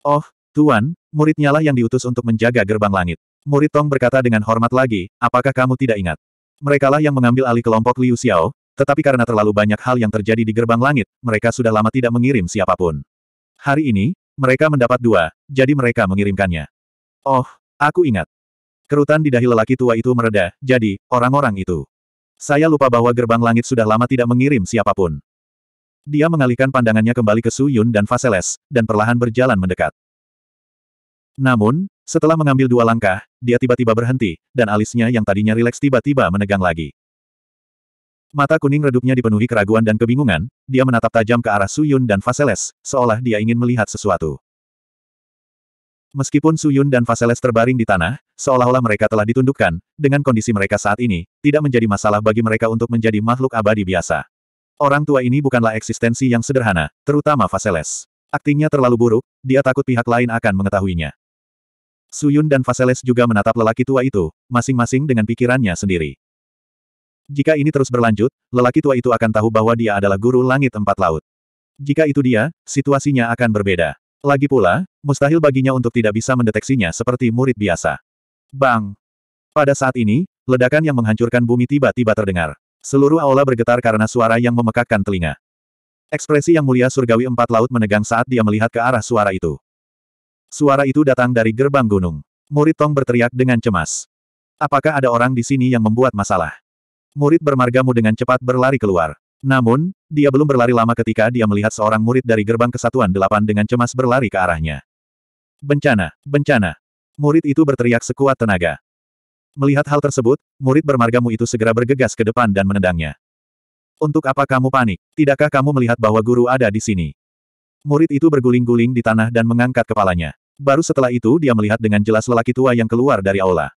Oh, Tuan, muridnya lah yang diutus untuk menjaga gerbang langit. Murid Tong berkata dengan hormat lagi, apakah kamu tidak ingat? Mereka lah yang mengambil alih kelompok Liu Xiao, tetapi karena terlalu banyak hal yang terjadi di gerbang langit, mereka sudah lama tidak mengirim siapa pun. Hari ini, mereka mendapat dua, jadi mereka mengirimkannya. Oh, aku ingat. Kerutan di dahi lelaki tua itu mereda, jadi, orang-orang itu. Saya lupa bahwa gerbang langit sudah lama tidak mengirim siapa pun. Dia mengalihkan pandangannya kembali ke Su Yun dan Vaseles, dan perlahan berjalan mendekat. Namun, setelah mengambil dua langkah, dia tiba-tiba berhenti, dan alisnya yang tadinya rileks tiba-tiba menegang lagi. Mata kuning redupnya dipenuhi keraguan dan kebingungan, dia menatap tajam ke arah Su Yun dan Vaseles, seolah dia ingin melihat sesuatu. Meskipun Su Yun dan Vaseles terbaring di tanah, seolah-olah mereka telah ditundukkan, dengan kondisi mereka saat ini, tidak menjadi masalah bagi mereka untuk menjadi makhluk abadi biasa. Orang tua ini bukanlah eksistensi yang sederhana, terutama Vaseles. Aktingnya terlalu buruk, dia takut pihak lain akan mengetahuinya. Su Yun dan Vaseles juga menatap lelaki tua itu, masing-masing dengan pikirannya sendiri. Jika ini terus berlanjut, lelaki tua itu akan tahu bahwa dia adalah guru langit empat laut. Jika itu dia, situasinya akan berbeda. Lagi pula, mustahil baginya untuk tidak bisa mendeteksinya seperti murid biasa. Bang! Pada saat ini, ledakan yang menghancurkan bumi tiba-tiba terdengar. Seluruh aula bergetar karena suara yang memekakkan telinga. Ekspresi yang mulia surgawi empat laut menegang saat dia melihat ke arah suara itu. Suara itu datang dari gerbang gunung. Murid Tong berteriak dengan cemas. Apakah ada orang di sini yang membuat masalah? Murid bermargamu dengan cepat berlari keluar. Namun, dia belum berlari lama ketika dia melihat seorang murid dari gerbang kesatuan delapan dengan cemas berlari ke arahnya. Bencana, bencana. Murid itu berteriak sekuat tenaga. Melihat hal tersebut, murid bermargamu itu segera bergegas ke depan dan menendangnya. Untuk apa kamu panik? Tidakkah kamu melihat bahwa guru ada di sini? Murid itu berguling-guling di tanah dan mengangkat kepalanya. Baru setelah itu dia melihat dengan jelas lelaki tua yang keluar dari aula.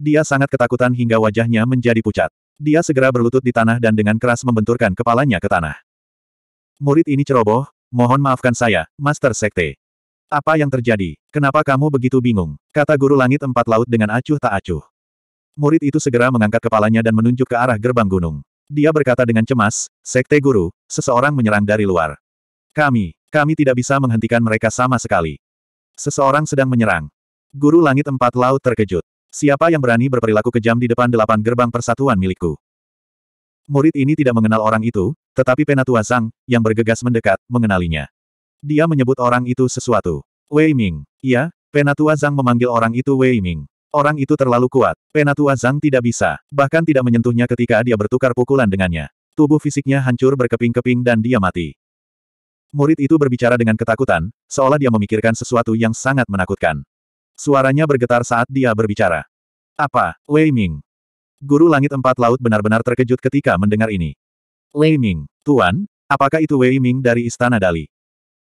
Dia sangat ketakutan hingga wajahnya menjadi pucat. Dia segera berlutut di tanah dan dengan keras membenturkan kepalanya ke tanah. Murid ini ceroboh, mohon maafkan saya, Master Sekte. Apa yang terjadi? Kenapa kamu begitu bingung? Kata guru langit empat laut dengan acuh tak acuh. Murid itu segera mengangkat kepalanya dan menunjuk ke arah gerbang gunung. Dia berkata dengan cemas, Sekte Guru, seseorang menyerang dari luar. Kami, kami tidak bisa menghentikan mereka sama sekali. Seseorang sedang menyerang. Guru Langit Empat Laut terkejut. Siapa yang berani berperilaku kejam di depan delapan gerbang persatuan milikku? Murid ini tidak mengenal orang itu, tetapi Penatua Zhang, yang bergegas mendekat, mengenalinya. Dia menyebut orang itu sesuatu. Wei Ming. Iya, Penatua Zhang memanggil orang itu Wei Ming. Orang itu terlalu kuat. Penatua Zhang tidak bisa, bahkan tidak menyentuhnya ketika dia bertukar pukulan dengannya. Tubuh fisiknya hancur berkeping-keping dan dia mati. Murid itu berbicara dengan ketakutan, seolah dia memikirkan sesuatu yang sangat menakutkan. Suaranya bergetar saat dia berbicara. Apa, Wei Ming? Guru Langit Empat Laut benar-benar terkejut ketika mendengar ini. Wei Ming, Tuan, apakah itu Wei Ming dari Istana Dali?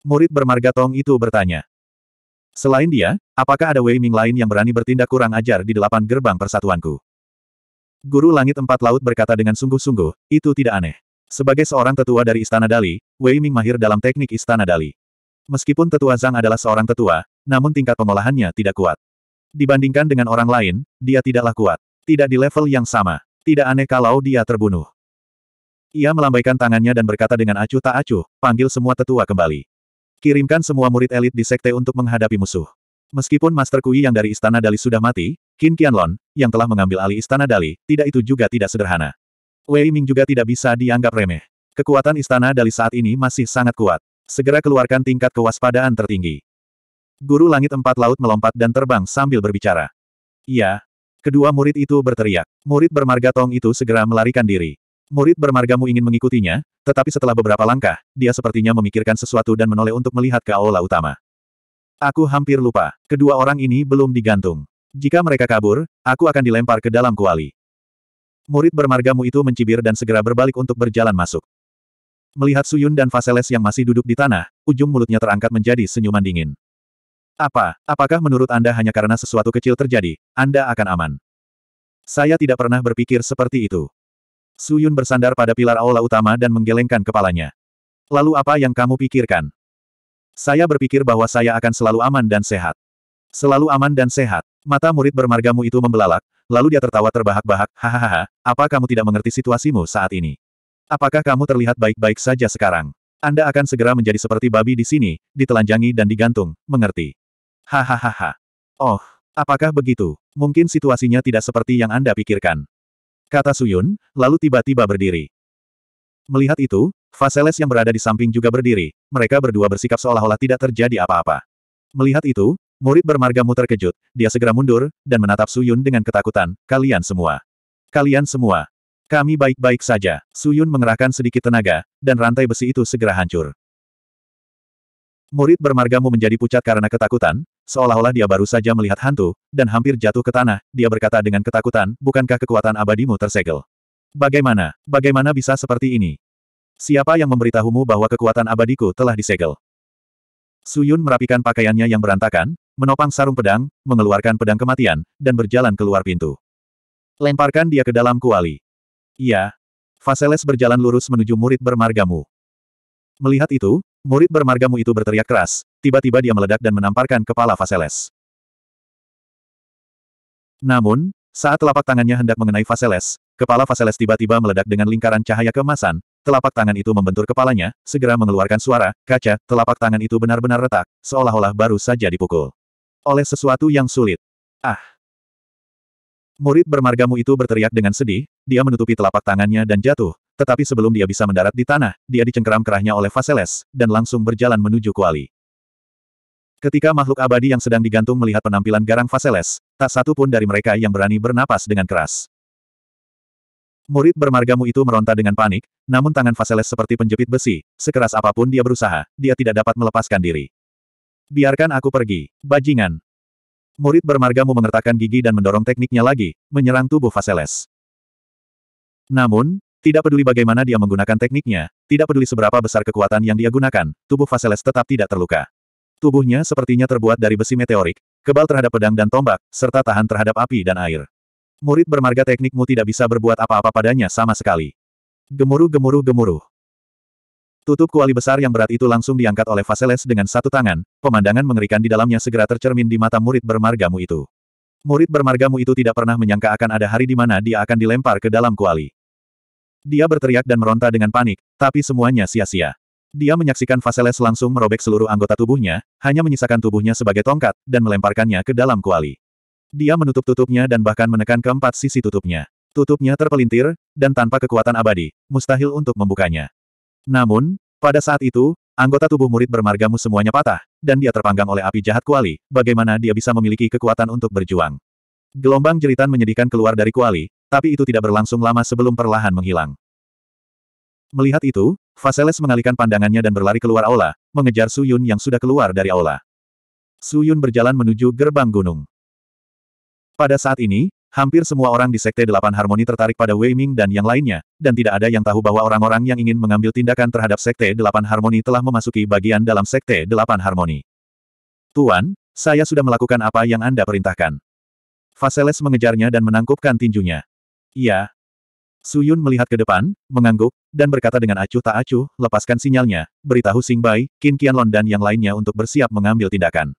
Murid bermarga Tong itu bertanya. Selain dia, apakah ada Wei Ming lain yang berani bertindak kurang ajar di delapan gerbang persatuanku? Guru Langit Empat Laut berkata dengan sungguh-sungguh, itu tidak aneh. Sebagai seorang tetua dari Istana Dali, Wei Ming mahir dalam teknik Istana Dali. Meskipun tetua Zhang adalah seorang tetua, namun tingkat pengolahannya tidak kuat. Dibandingkan dengan orang lain, dia tidaklah kuat. Tidak di level yang sama. Tidak aneh kalau dia terbunuh. Ia melambaikan tangannya dan berkata dengan acuh tak acuh, panggil semua tetua kembali. Kirimkan semua murid elit di sekte untuk menghadapi musuh. Meskipun Master Kui yang dari Istana Dali sudah mati, Qin Qianlong, yang telah mengambil alih Istana Dali, tidak itu juga tidak sederhana. Wei Ming juga tidak bisa dianggap remeh. Kekuatan Istana Dali saat ini masih sangat kuat. Segera keluarkan tingkat kewaspadaan tertinggi. Guru Langit Empat Laut melompat dan terbang sambil berbicara. Iya. Kedua murid itu berteriak. Murid bermarga Tong itu segera melarikan diri. Murid bermargamu ingin mengikutinya, tetapi setelah beberapa langkah, dia sepertinya memikirkan sesuatu dan menoleh untuk melihat ke aula utama. Aku hampir lupa, kedua orang ini belum digantung. Jika mereka kabur, aku akan dilempar ke dalam kuali. Murid bermargamu itu mencibir dan segera berbalik untuk berjalan masuk. Melihat Suyun dan Vaseles yang masih duduk di tanah, ujung mulutnya terangkat menjadi senyuman dingin. Apa, apakah menurut Anda hanya karena sesuatu kecil terjadi, Anda akan aman? Saya tidak pernah berpikir seperti itu. Suyun bersandar pada pilar aula utama dan menggelengkan kepalanya. Lalu apa yang kamu pikirkan? Saya berpikir bahwa saya akan selalu aman dan sehat. Selalu aman dan sehat. Mata murid bermargamu itu membelalak, lalu dia tertawa terbahak-bahak, hahaha, apa kamu tidak mengerti situasimu saat ini? Apakah kamu terlihat baik-baik saja sekarang? Anda akan segera menjadi seperti babi di sini, ditelanjangi dan digantung, mengerti? Hahaha. Oh, apakah begitu? Mungkin situasinya tidak seperti yang Anda pikirkan kata Suyun, lalu tiba-tiba berdiri. Melihat itu, Vaseles yang berada di samping juga berdiri, mereka berdua bersikap seolah-olah tidak terjadi apa-apa. Melihat itu, murid bermargamu terkejut, dia segera mundur, dan menatap Suyun dengan ketakutan, kalian semua. Kalian semua. Kami baik-baik saja. Suyun mengerahkan sedikit tenaga, dan rantai besi itu segera hancur. Murid bermargamu menjadi pucat karena ketakutan, seolah-olah dia baru saja melihat hantu, dan hampir jatuh ke tanah, dia berkata dengan ketakutan, bukankah kekuatan abadimu tersegel? Bagaimana, bagaimana bisa seperti ini? Siapa yang memberitahumu bahwa kekuatan abadiku telah disegel? Suyun merapikan pakaiannya yang berantakan, menopang sarung pedang, mengeluarkan pedang kematian, dan berjalan keluar pintu. Lemparkan dia ke dalam kuali. Iya. Vaseles berjalan lurus menuju murid bermargamu. Melihat itu, murid bermargamu itu berteriak keras, tiba-tiba dia meledak dan menamparkan kepala Vaseles. Namun, saat telapak tangannya hendak mengenai Vaseles, kepala Vaseles tiba-tiba meledak dengan lingkaran cahaya keemasan, telapak tangan itu membentur kepalanya, segera mengeluarkan suara, kaca, telapak tangan itu benar-benar retak, seolah-olah baru saja dipukul. Oleh sesuatu yang sulit. Ah! Murid bermargamu itu berteriak dengan sedih, dia menutupi telapak tangannya dan jatuh, tetapi sebelum dia bisa mendarat di tanah, dia dicengkeram kerahnya oleh Vaseles, dan langsung berjalan menuju kuali. Ketika makhluk abadi yang sedang digantung melihat penampilan garang Vaseles, tak satu pun dari mereka yang berani bernapas dengan keras. Murid bermargamu itu meronta dengan panik, namun tangan Vaseles seperti penjepit besi, sekeras apa pun dia berusaha, dia tidak dapat melepaskan diri. Biarkan aku pergi, bajingan. Murid bermargamu mengertakkan gigi dan mendorong tekniknya lagi, menyerang tubuh Vaseles. Namun, tidak peduli bagaimana dia menggunakan tekniknya, tidak peduli seberapa besar kekuatan yang dia gunakan, tubuh Vaseles tetap tidak terluka. Tubuhnya sepertinya terbuat dari besi meteorik, kebal terhadap pedang dan tombak, serta tahan terhadap api dan air. Murid bermarga teknikmu tidak bisa berbuat apa-apa padanya sama sekali. Gemuruh-gemuruh-gemuruh. Tutup kuali besar yang berat itu langsung diangkat oleh Vaseles dengan satu tangan, pemandangan mengerikan di dalamnya segera tercermin di mata murid bermargamu itu. Murid bermargamu itu tidak pernah menyangka akan ada hari di mana dia akan dilempar ke dalam kuali. Dia berteriak dan meronta dengan panik, tapi semuanya sia-sia. Dia menyaksikan Vaseles langsung merobek seluruh anggota tubuhnya, hanya menyisakan tubuhnya sebagai tongkat, dan melemparkannya ke dalam kuali. Dia menutup tutupnya dan bahkan menekan keempat sisi tutupnya. Tutupnya terpelintir, dan tanpa kekuatan abadi, mustahil untuk membukanya. Namun, pada saat itu, anggota tubuh murid bermargamu semuanya patah, dan dia terpanggang oleh api jahat kuali, bagaimana dia bisa memiliki kekuatan untuk berjuang. Gelombang jeritan menyedihkan keluar dari kuali, tapi itu tidak berlangsung lama sebelum perlahan menghilang. Melihat itu, Vaseles mengalihkan pandangannya dan berlari keluar aula, mengejar Suyun yang sudah keluar dari aula. Suyun berjalan menuju gerbang gunung. Pada saat ini, hampir semua orang di Sekte Delapan Harmoni tertarik pada Wei Ming dan yang lainnya, dan tidak ada yang tahu bahwa orang-orang yang ingin mengambil tindakan terhadap Sekte Delapan Harmoni telah memasuki bagian dalam Sekte Delapan Harmoni. Tuan, saya sudah melakukan apa yang Anda perintahkan. Vaseles mengejarnya dan menangkupkan tinjunya. Iya, Suyun melihat ke depan, mengangguk, dan berkata dengan acuh tak acuh, lepaskan sinyalnya, beritahu Sing Bai, Qin Qianlong dan yang lainnya untuk bersiap mengambil tindakan.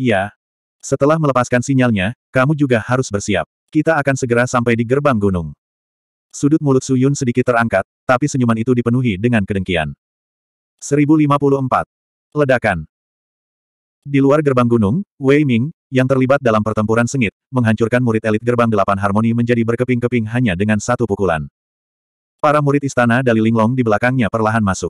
Iya. Setelah melepaskan sinyalnya, kamu juga harus bersiap. Kita akan segera sampai di gerbang gunung. Sudut mulut Suyun sedikit terangkat, tapi senyuman itu dipenuhi dengan kedengkian. 1054. Ledakan. Di luar gerbang gunung, Wei Ming, yang terlibat dalam pertempuran sengit, menghancurkan murid elit gerbang delapan harmoni menjadi berkeping-keping hanya dengan satu pukulan. Para murid istana dari Linglong di belakangnya perlahan masuk.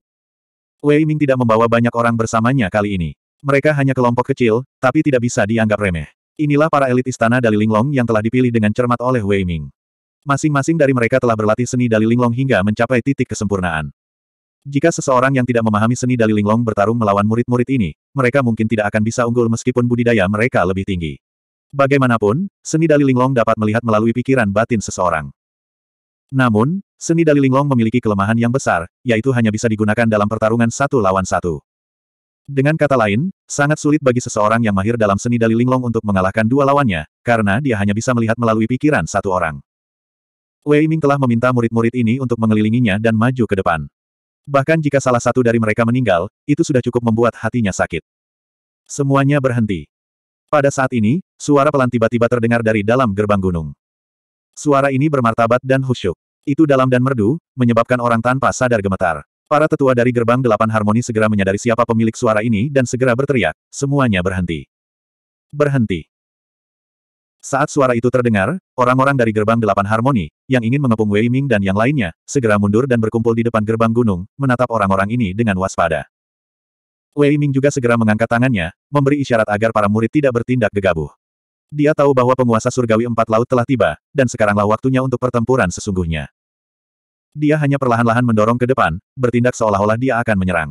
Wei Ming tidak membawa banyak orang bersamanya kali ini. Mereka hanya kelompok kecil, tapi tidak bisa dianggap remeh. Inilah para elit istana dari Linglong yang telah dipilih dengan cermat oleh Wei Ming. Masing-masing dari mereka telah berlatih seni dari Linglong hingga mencapai titik kesempurnaan. Jika seseorang yang tidak memahami seni dari Linglong bertarung melawan murid-murid ini, mereka mungkin tidak akan bisa unggul meskipun budidaya mereka lebih tinggi. Bagaimanapun, seni dari Linglong dapat melihat melalui pikiran batin seseorang. Namun, seni dari Linglong memiliki kelemahan yang besar, yaitu hanya bisa digunakan dalam pertarungan satu lawan satu. Dengan kata lain, sangat sulit bagi seseorang yang mahir dalam seni dari Linglong untuk mengalahkan dua lawannya, karena dia hanya bisa melihat melalui pikiran satu orang. Wei Ming telah meminta murid-murid ini untuk mengelilinginya dan maju ke depan. Bahkan jika salah satu dari mereka meninggal, itu sudah cukup membuat hatinya sakit. Semuanya berhenti. Pada saat ini, suara pelan tiba-tiba terdengar dari dalam gerbang gunung. Suara ini bermartabat dan khusyuk. Itu dalam dan merdu, menyebabkan orang tanpa sadar gemetar. Para tetua dari gerbang delapan harmoni segera menyadari siapa pemilik suara ini dan segera berteriak, semuanya berhenti. Berhenti. Saat suara itu terdengar, orang-orang dari gerbang delapan harmoni, yang ingin mengepung Wei Ming dan yang lainnya, segera mundur dan berkumpul di depan gerbang gunung, menatap orang-orang ini dengan waspada. Wei Ming juga segera mengangkat tangannya, memberi isyarat agar para murid tidak bertindak gegabah. Dia tahu bahwa penguasa surgawi empat laut telah tiba, dan sekaranglah waktunya untuk pertempuran sesungguhnya. Dia hanya perlahan-lahan mendorong ke depan, bertindak seolah-olah dia akan menyerang.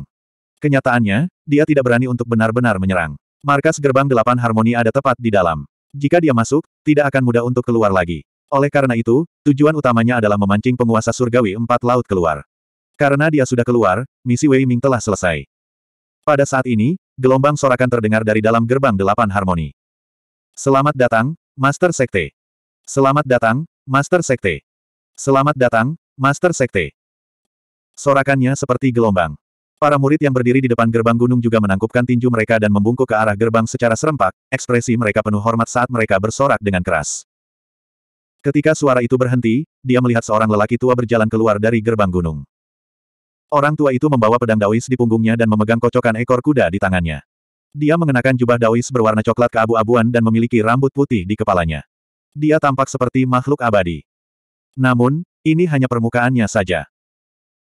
Kenyataannya, dia tidak berani untuk benar-benar menyerang. Markas gerbang delapan harmoni ada tepat di dalam. Jika dia masuk, tidak akan mudah untuk keluar lagi. Oleh karena itu, tujuan utamanya adalah memancing penguasa surgawi empat laut keluar. Karena dia sudah keluar, misi Wei Ming telah selesai. Pada saat ini, gelombang sorakan terdengar dari dalam gerbang delapan harmoni. Selamat datang, Master Sekte. Selamat datang, Master Sekte. Selamat datang, Master Sekte. Sorakannya seperti gelombang. Para murid yang berdiri di depan gerbang gunung juga menangkupkan tinju mereka dan membungkuk ke arah gerbang secara serempak, ekspresi mereka penuh hormat saat mereka bersorak dengan keras. Ketika suara itu berhenti, dia melihat seorang lelaki tua berjalan keluar dari gerbang gunung. Orang tua itu membawa pedang dawis di punggungnya dan memegang kocokan ekor kuda di tangannya. Dia mengenakan jubah dawis berwarna coklat keabu-abuan dan memiliki rambut putih di kepalanya. Dia tampak seperti makhluk abadi. Namun, ini hanya permukaannya saja.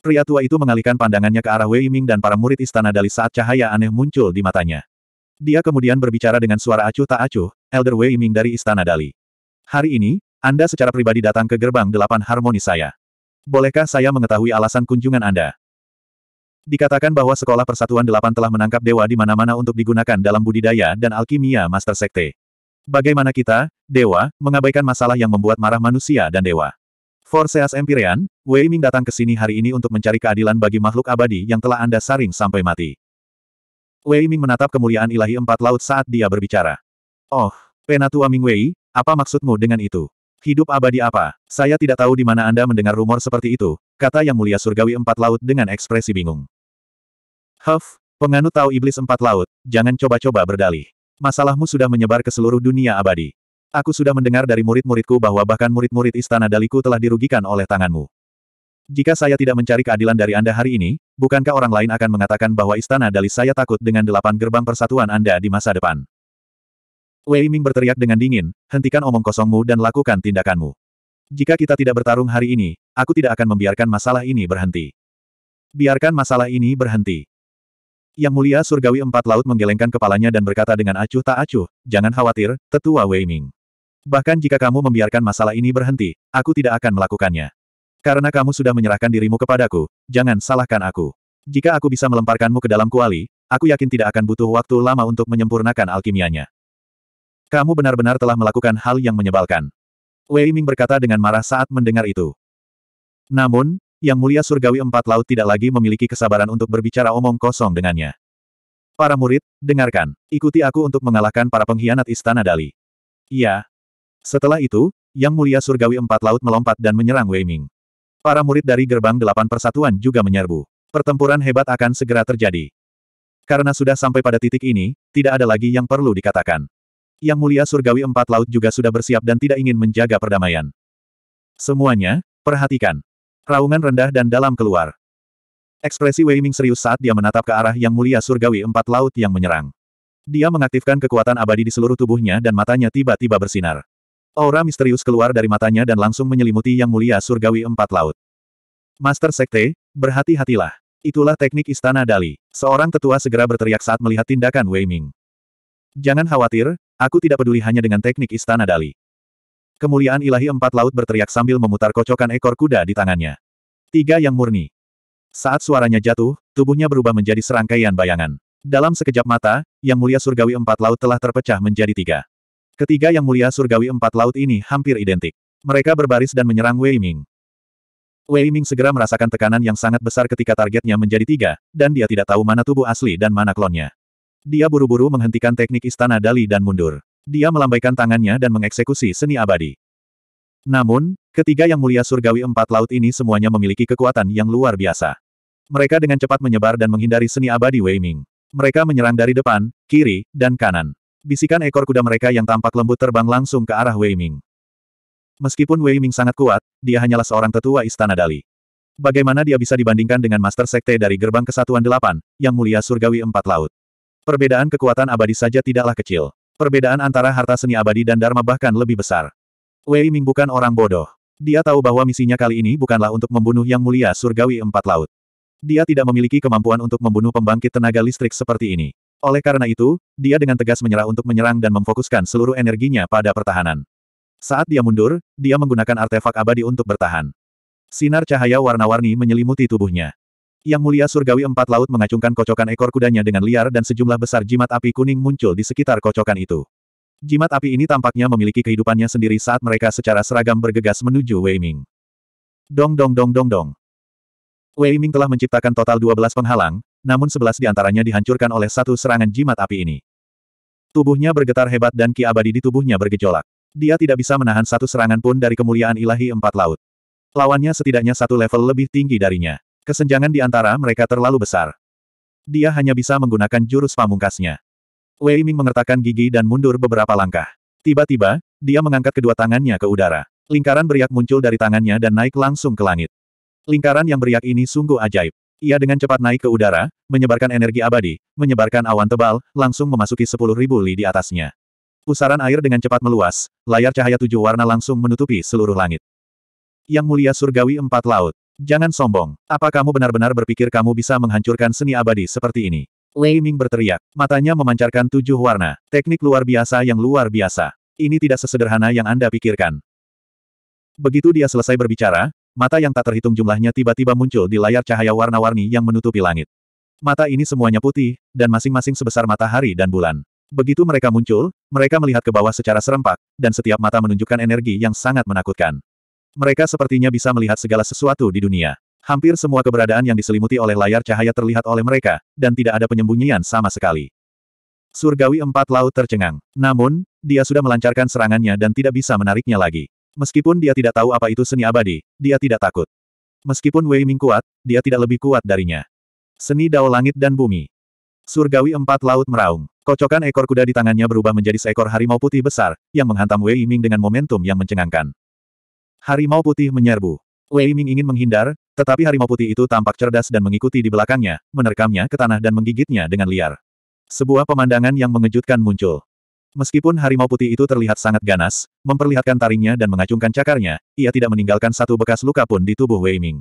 Pria tua itu mengalihkan pandangannya ke arah Wei Ming dan para murid istana Dali saat cahaya aneh muncul di matanya. Dia kemudian berbicara dengan suara acuh tak acuh, Elder Wei Ming dari istana Dali. Hari ini, Anda secara pribadi datang ke gerbang delapan harmoni saya. Bolehkah saya mengetahui alasan kunjungan Anda? Dikatakan bahwa Sekolah Persatuan Delapan telah menangkap dewa di mana-mana untuk digunakan dalam budidaya dan alkimia Master Sekte. Bagaimana kita, dewa, mengabaikan masalah yang membuat marah manusia dan dewa? Forseas Empyrean, Wei Ming datang ke sini hari ini untuk mencari keadilan bagi makhluk abadi yang telah Anda saring sampai mati. Wei Ming menatap kemuliaan ilahi empat laut saat dia berbicara. Oh, Penatua Ming Wei, apa maksudmu dengan itu? Hidup abadi apa? Saya tidak tahu di mana Anda mendengar rumor seperti itu, kata Yang Mulia Surgawi Empat Laut dengan ekspresi bingung. Huff, penganut tahu iblis empat laut, jangan coba-coba berdalih. Masalahmu sudah menyebar ke seluruh dunia abadi. Aku sudah mendengar dari murid-muridku bahwa bahkan murid-murid istana Daliku telah dirugikan oleh tanganmu. Jika saya tidak mencari keadilan dari Anda hari ini, bukankah orang lain akan mengatakan bahwa istana Dali saya takut dengan delapan gerbang persatuan Anda di masa depan? Wei Ming berteriak dengan dingin, hentikan omong kosongmu dan lakukan tindakanmu. Jika kita tidak bertarung hari ini, aku tidak akan membiarkan masalah ini berhenti. Biarkan masalah ini berhenti. Yang mulia surgawi empat laut menggelengkan kepalanya dan berkata dengan acuh tak acuh, jangan khawatir, tetua Wei Ming. Bahkan jika kamu membiarkan masalah ini berhenti, aku tidak akan melakukannya. Karena kamu sudah menyerahkan dirimu kepadaku, jangan salahkan aku. Jika aku bisa melemparkanmu ke dalam kuali, aku yakin tidak akan butuh waktu lama untuk menyempurnakan alkimianya. Kamu benar-benar telah melakukan hal yang menyebalkan. Wei Ming berkata dengan marah saat mendengar itu. Namun, Yang Mulia Surgawi Empat Laut tidak lagi memiliki kesabaran untuk berbicara omong kosong dengannya. Para murid, dengarkan. Ikuti aku untuk mengalahkan para pengkhianat Istana Dali. Iya. Setelah itu, Yang Mulia Surgawi Empat Laut melompat dan menyerang Wei Ming. Para murid dari gerbang delapan persatuan juga menyerbu. Pertempuran hebat akan segera terjadi. Karena sudah sampai pada titik ini, tidak ada lagi yang perlu dikatakan. Yang mulia surgawi empat laut juga sudah bersiap dan tidak ingin menjaga perdamaian. Semuanya, perhatikan. Raungan rendah dan dalam keluar. Ekspresi Wei Ming serius saat dia menatap ke arah yang mulia surgawi empat laut yang menyerang. Dia mengaktifkan kekuatan abadi di seluruh tubuhnya dan matanya tiba-tiba bersinar. Aura misterius keluar dari matanya dan langsung menyelimuti Yang Mulia Surgawi Empat Laut. Master Sekte, berhati-hatilah. Itulah teknik Istana Dali. Seorang tetua segera berteriak saat melihat tindakan Wei Ming. Jangan khawatir, aku tidak peduli hanya dengan teknik Istana Dali. Kemuliaan ilahi empat laut berteriak sambil memutar kocokan ekor kuda di tangannya. Tiga yang murni. Saat suaranya jatuh, tubuhnya berubah menjadi serangkaian bayangan. Dalam sekejap mata, Yang Mulia Surgawi Empat Laut telah terpecah menjadi tiga. Ketiga yang mulia surgawi empat laut ini hampir identik. Mereka berbaris dan menyerang Wei Ming. Wei Ming segera merasakan tekanan yang sangat besar ketika targetnya menjadi tiga, dan dia tidak tahu mana tubuh asli dan mana klonnya. Dia buru-buru menghentikan teknik istana Dali dan mundur. Dia melambaikan tangannya dan mengeksekusi seni abadi. Namun, ketiga yang mulia surgawi empat laut ini semuanya memiliki kekuatan yang luar biasa. Mereka dengan cepat menyebar dan menghindari seni abadi Wei Ming. Mereka menyerang dari depan, kiri, dan kanan. Bisikan ekor kuda mereka yang tampak lembut terbang langsung ke arah Wei Ming. Meskipun Wei Ming sangat kuat, dia hanyalah seorang tetua istana Dali. Bagaimana dia bisa dibandingkan dengan Master Sekte dari Gerbang Kesatuan Delapan, yang mulia surgawi empat laut? Perbedaan kekuatan abadi saja tidaklah kecil. Perbedaan antara harta seni abadi dan Dharma bahkan lebih besar. Wei Ming bukan orang bodoh. Dia tahu bahwa misinya kali ini bukanlah untuk membunuh yang mulia surgawi empat laut. Dia tidak memiliki kemampuan untuk membunuh pembangkit tenaga listrik seperti ini. Oleh karena itu, dia dengan tegas menyerah untuk menyerang dan memfokuskan seluruh energinya pada pertahanan. Saat dia mundur, dia menggunakan artefak abadi untuk bertahan. Sinar cahaya warna-warni menyelimuti tubuhnya. Yang mulia surgawi empat laut mengacungkan kocokan ekor kudanya dengan liar dan sejumlah besar jimat api kuning muncul di sekitar kocokan itu. Jimat api ini tampaknya memiliki kehidupannya sendiri saat mereka secara seragam bergegas menuju Wei Ming. Dong dong dong dong dong. Wei Ming telah menciptakan total 12 penghalang, namun sebelas di antaranya dihancurkan oleh satu serangan jimat api ini. Tubuhnya bergetar hebat dan ki abadi di tubuhnya bergejolak. Dia tidak bisa menahan satu serangan pun dari kemuliaan ilahi empat laut. Lawannya setidaknya satu level lebih tinggi darinya. Kesenjangan di antara mereka terlalu besar. Dia hanya bisa menggunakan jurus pamungkasnya. Wei Ming mengertakkan gigi dan mundur beberapa langkah. Tiba-tiba, dia mengangkat kedua tangannya ke udara. Lingkaran beriak muncul dari tangannya dan naik langsung ke langit. Lingkaran yang beriak ini sungguh ajaib. Ia dengan cepat naik ke udara, menyebarkan energi abadi, menyebarkan awan tebal, langsung memasuki sepuluh ribu li di atasnya. Pusaran air dengan cepat meluas, layar cahaya tujuh warna langsung menutupi seluruh langit. Yang mulia surgawi empat laut. Jangan sombong. Apa kamu benar-benar berpikir kamu bisa menghancurkan seni abadi seperti ini? Wei Ming berteriak. Matanya memancarkan tujuh warna. Teknik luar biasa yang luar biasa. Ini tidak sesederhana yang Anda pikirkan. Begitu dia selesai berbicara, Mata yang tak terhitung jumlahnya tiba-tiba muncul di layar cahaya warna-warni yang menutupi langit. Mata ini semuanya putih, dan masing-masing sebesar matahari dan bulan. Begitu mereka muncul, mereka melihat ke bawah secara serempak, dan setiap mata menunjukkan energi yang sangat menakutkan. Mereka sepertinya bisa melihat segala sesuatu di dunia. Hampir semua keberadaan yang diselimuti oleh layar cahaya terlihat oleh mereka, dan tidak ada penyembunyian sama sekali. Surgawi empat laut tercengang. Namun, dia sudah melancarkan serangannya dan tidak bisa menariknya lagi. Meskipun dia tidak tahu apa itu seni abadi, dia tidak takut. Meskipun Wei Ming kuat, dia tidak lebih kuat darinya. Seni Dao Langit dan Bumi. Surgawi Empat Laut meraung. Kocokan ekor kuda di tangannya berubah menjadi seekor harimau putih besar, yang menghantam Wei Ming dengan momentum yang mencengangkan. Harimau putih menyerbu. Wei Ming ingin menghindar, tetapi harimau putih itu tampak cerdas dan mengikuti di belakangnya, menerkamnya ke tanah dan menggigitnya dengan liar. Sebuah pemandangan yang mengejutkan muncul. Meskipun harimau putih itu terlihat sangat ganas, memperlihatkan taringnya dan mengacungkan cakarnya, ia tidak meninggalkan satu bekas luka pun di tubuh Wei Ming.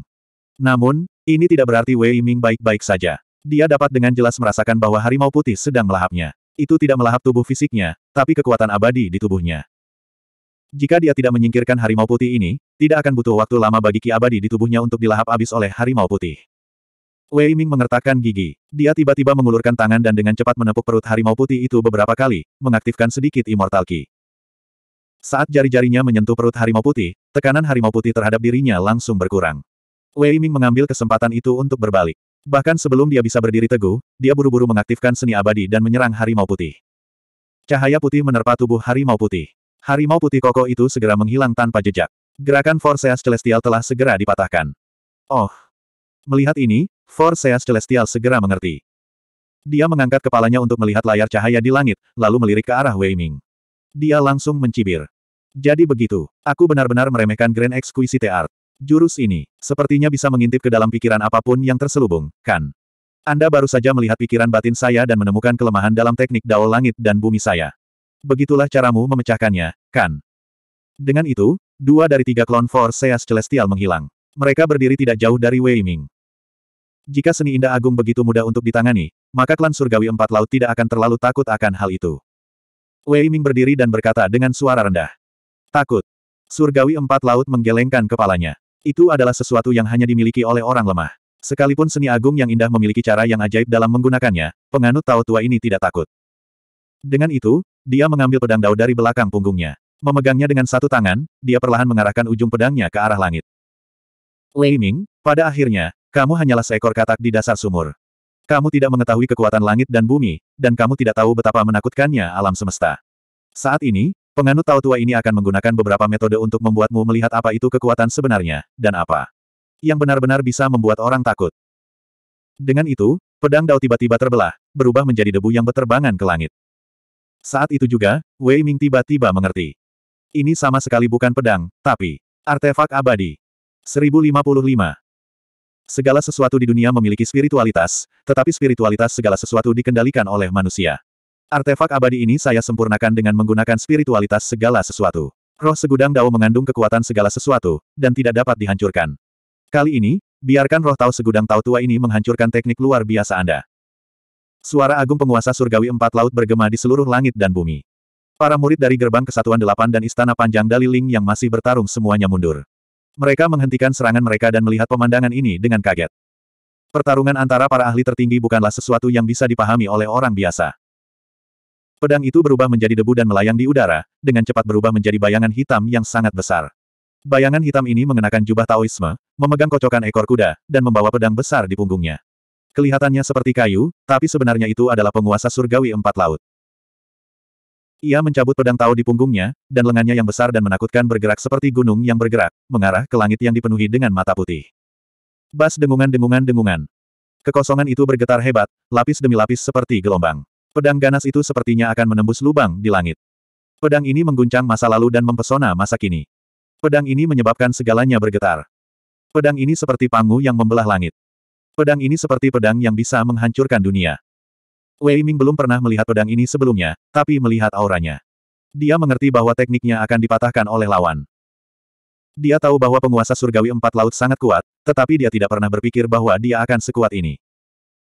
Namun, ini tidak berarti Wei Ming baik-baik saja. Dia dapat dengan jelas merasakan bahwa harimau putih sedang melahapnya. Itu tidak melahap tubuh fisiknya, tapi kekuatan abadi di tubuhnya. Jika dia tidak menyingkirkan harimau putih ini, tidak akan butuh waktu lama bagi ki abadi di tubuhnya untuk dilahap habis oleh harimau putih. Wei Ming mengertakkan gigi. Dia tiba-tiba mengulurkan tangan dan dengan cepat menepuk perut harimau putih itu beberapa kali, mengaktifkan sedikit Immortal Ki. Saat jari-jarinya menyentuh perut harimau putih, tekanan harimau putih terhadap dirinya langsung berkurang. Wei Ming mengambil kesempatan itu untuk berbalik. Bahkan sebelum dia bisa berdiri teguh, dia buru-buru mengaktifkan seni abadi dan menyerang harimau putih. Cahaya putih menerpa tubuh harimau putih. Harimau putih kokoh itu segera menghilang tanpa jejak. Gerakan Forceas Celestial telah segera dipatahkan. Oh! Melihat ini, Forceas Celestial segera mengerti. Dia mengangkat kepalanya untuk melihat layar cahaya di langit, lalu melirik ke arah Wei Ming. Dia langsung mencibir. Jadi begitu, aku benar-benar meremehkan Grand Exquisite Art. Jurus ini, sepertinya bisa mengintip ke dalam pikiran apa pun yang terselubung, kan? Anda baru saja melihat pikiran batin saya dan menemukan kelemahan dalam teknik dao langit dan bumi saya. Begitulah caramu memecahkannya, kan? Dengan itu, dua dari tiga klon Forceas Celestial menghilang. Mereka berdiri tidak jauh dari Wei Ming. Jika seni indah agung begitu mudah untuk ditangani, maka klan surgawi empat laut tidak akan terlalu takut akan hal itu. Wei Ming berdiri dan berkata dengan suara rendah. Takut. Surgawi empat laut menggelengkan kepalanya. Itu adalah sesuatu yang hanya dimiliki oleh orang lemah. Sekalipun seni agung yang indah memiliki cara yang ajaib dalam menggunakannya, penganut Tao tua ini tidak takut. Dengan itu, dia mengambil pedang dao dari belakang punggungnya. Memegangnya dengan satu tangan, dia perlahan mengarahkan ujung pedangnya ke arah langit. Wei Ming, pada akhirnya, kamu hanyalah seekor katak di dasar sumur. Kamu tidak mengetahui kekuatan langit dan bumi, dan kamu tidak tahu betapa menakutkannya alam semesta. Saat ini, penganut Tao tua ini akan menggunakan beberapa metode untuk membuatmu melihat apa itu kekuatan sebenarnya, dan apa yang benar-benar bisa membuat orang takut. Dengan itu, pedang Dao tiba-tiba terbelah, berubah menjadi debu yang berterbangan ke langit. Saat itu juga, Wei Ming tiba-tiba mengerti. Ini sama sekali bukan pedang, tapi artefak abadi. 1055. Segala sesuatu di dunia memiliki spiritualitas, tetapi spiritualitas segala sesuatu dikendalikan oleh manusia. Artefak abadi ini saya sempurnakan dengan menggunakan spiritualitas segala sesuatu. Roh segudang dao mengandung kekuatan segala sesuatu, dan tidak dapat dihancurkan. Kali ini, biarkan roh tahu segudang tahu tua ini menghancurkan teknik luar biasa Anda. Suara agung penguasa surgawi empat laut bergema di seluruh langit dan bumi. Para murid dari gerbang kesatuan delapan dan istana panjang Daliling yang masih bertarung semuanya mundur. Mereka menghentikan serangan mereka dan melihat pemandangan ini dengan kaget. Pertarungan antara para ahli tertinggi bukanlah sesuatu yang bisa dipahami oleh orang biasa. Pedang itu berubah menjadi debu dan melayang di udara, dengan cepat berubah menjadi bayangan hitam yang sangat besar. Bayangan hitam ini mengenakan jubah Taoisme, memegang kocokan ekor kuda, dan membawa pedang besar di punggungnya. Kelihatannya seperti kayu, tapi sebenarnya itu adalah penguasa surgawi empat laut. Ia mencabut pedang tahu di punggungnya, dan lengannya yang besar dan menakutkan bergerak seperti gunung yang bergerak, mengarah ke langit yang dipenuhi dengan mata putih. Bas dengungan-dengungan-dengungan. Kekosongan itu bergetar hebat, lapis demi lapis seperti gelombang. Pedang ganas itu sepertinya akan menembus lubang di langit. Pedang ini mengguncang masa lalu dan mempesona masa kini. Pedang ini menyebabkan segalanya bergetar. Pedang ini seperti pangu yang membelah langit. Pedang ini seperti pedang yang bisa menghancurkan dunia. Wei Ming belum pernah melihat pedang ini sebelumnya, tapi melihat auranya. Dia mengerti bahwa tekniknya akan dipatahkan oleh lawan. Dia tahu bahwa penguasa surgawi empat laut sangat kuat, tetapi dia tidak pernah berpikir bahwa dia akan sekuat ini.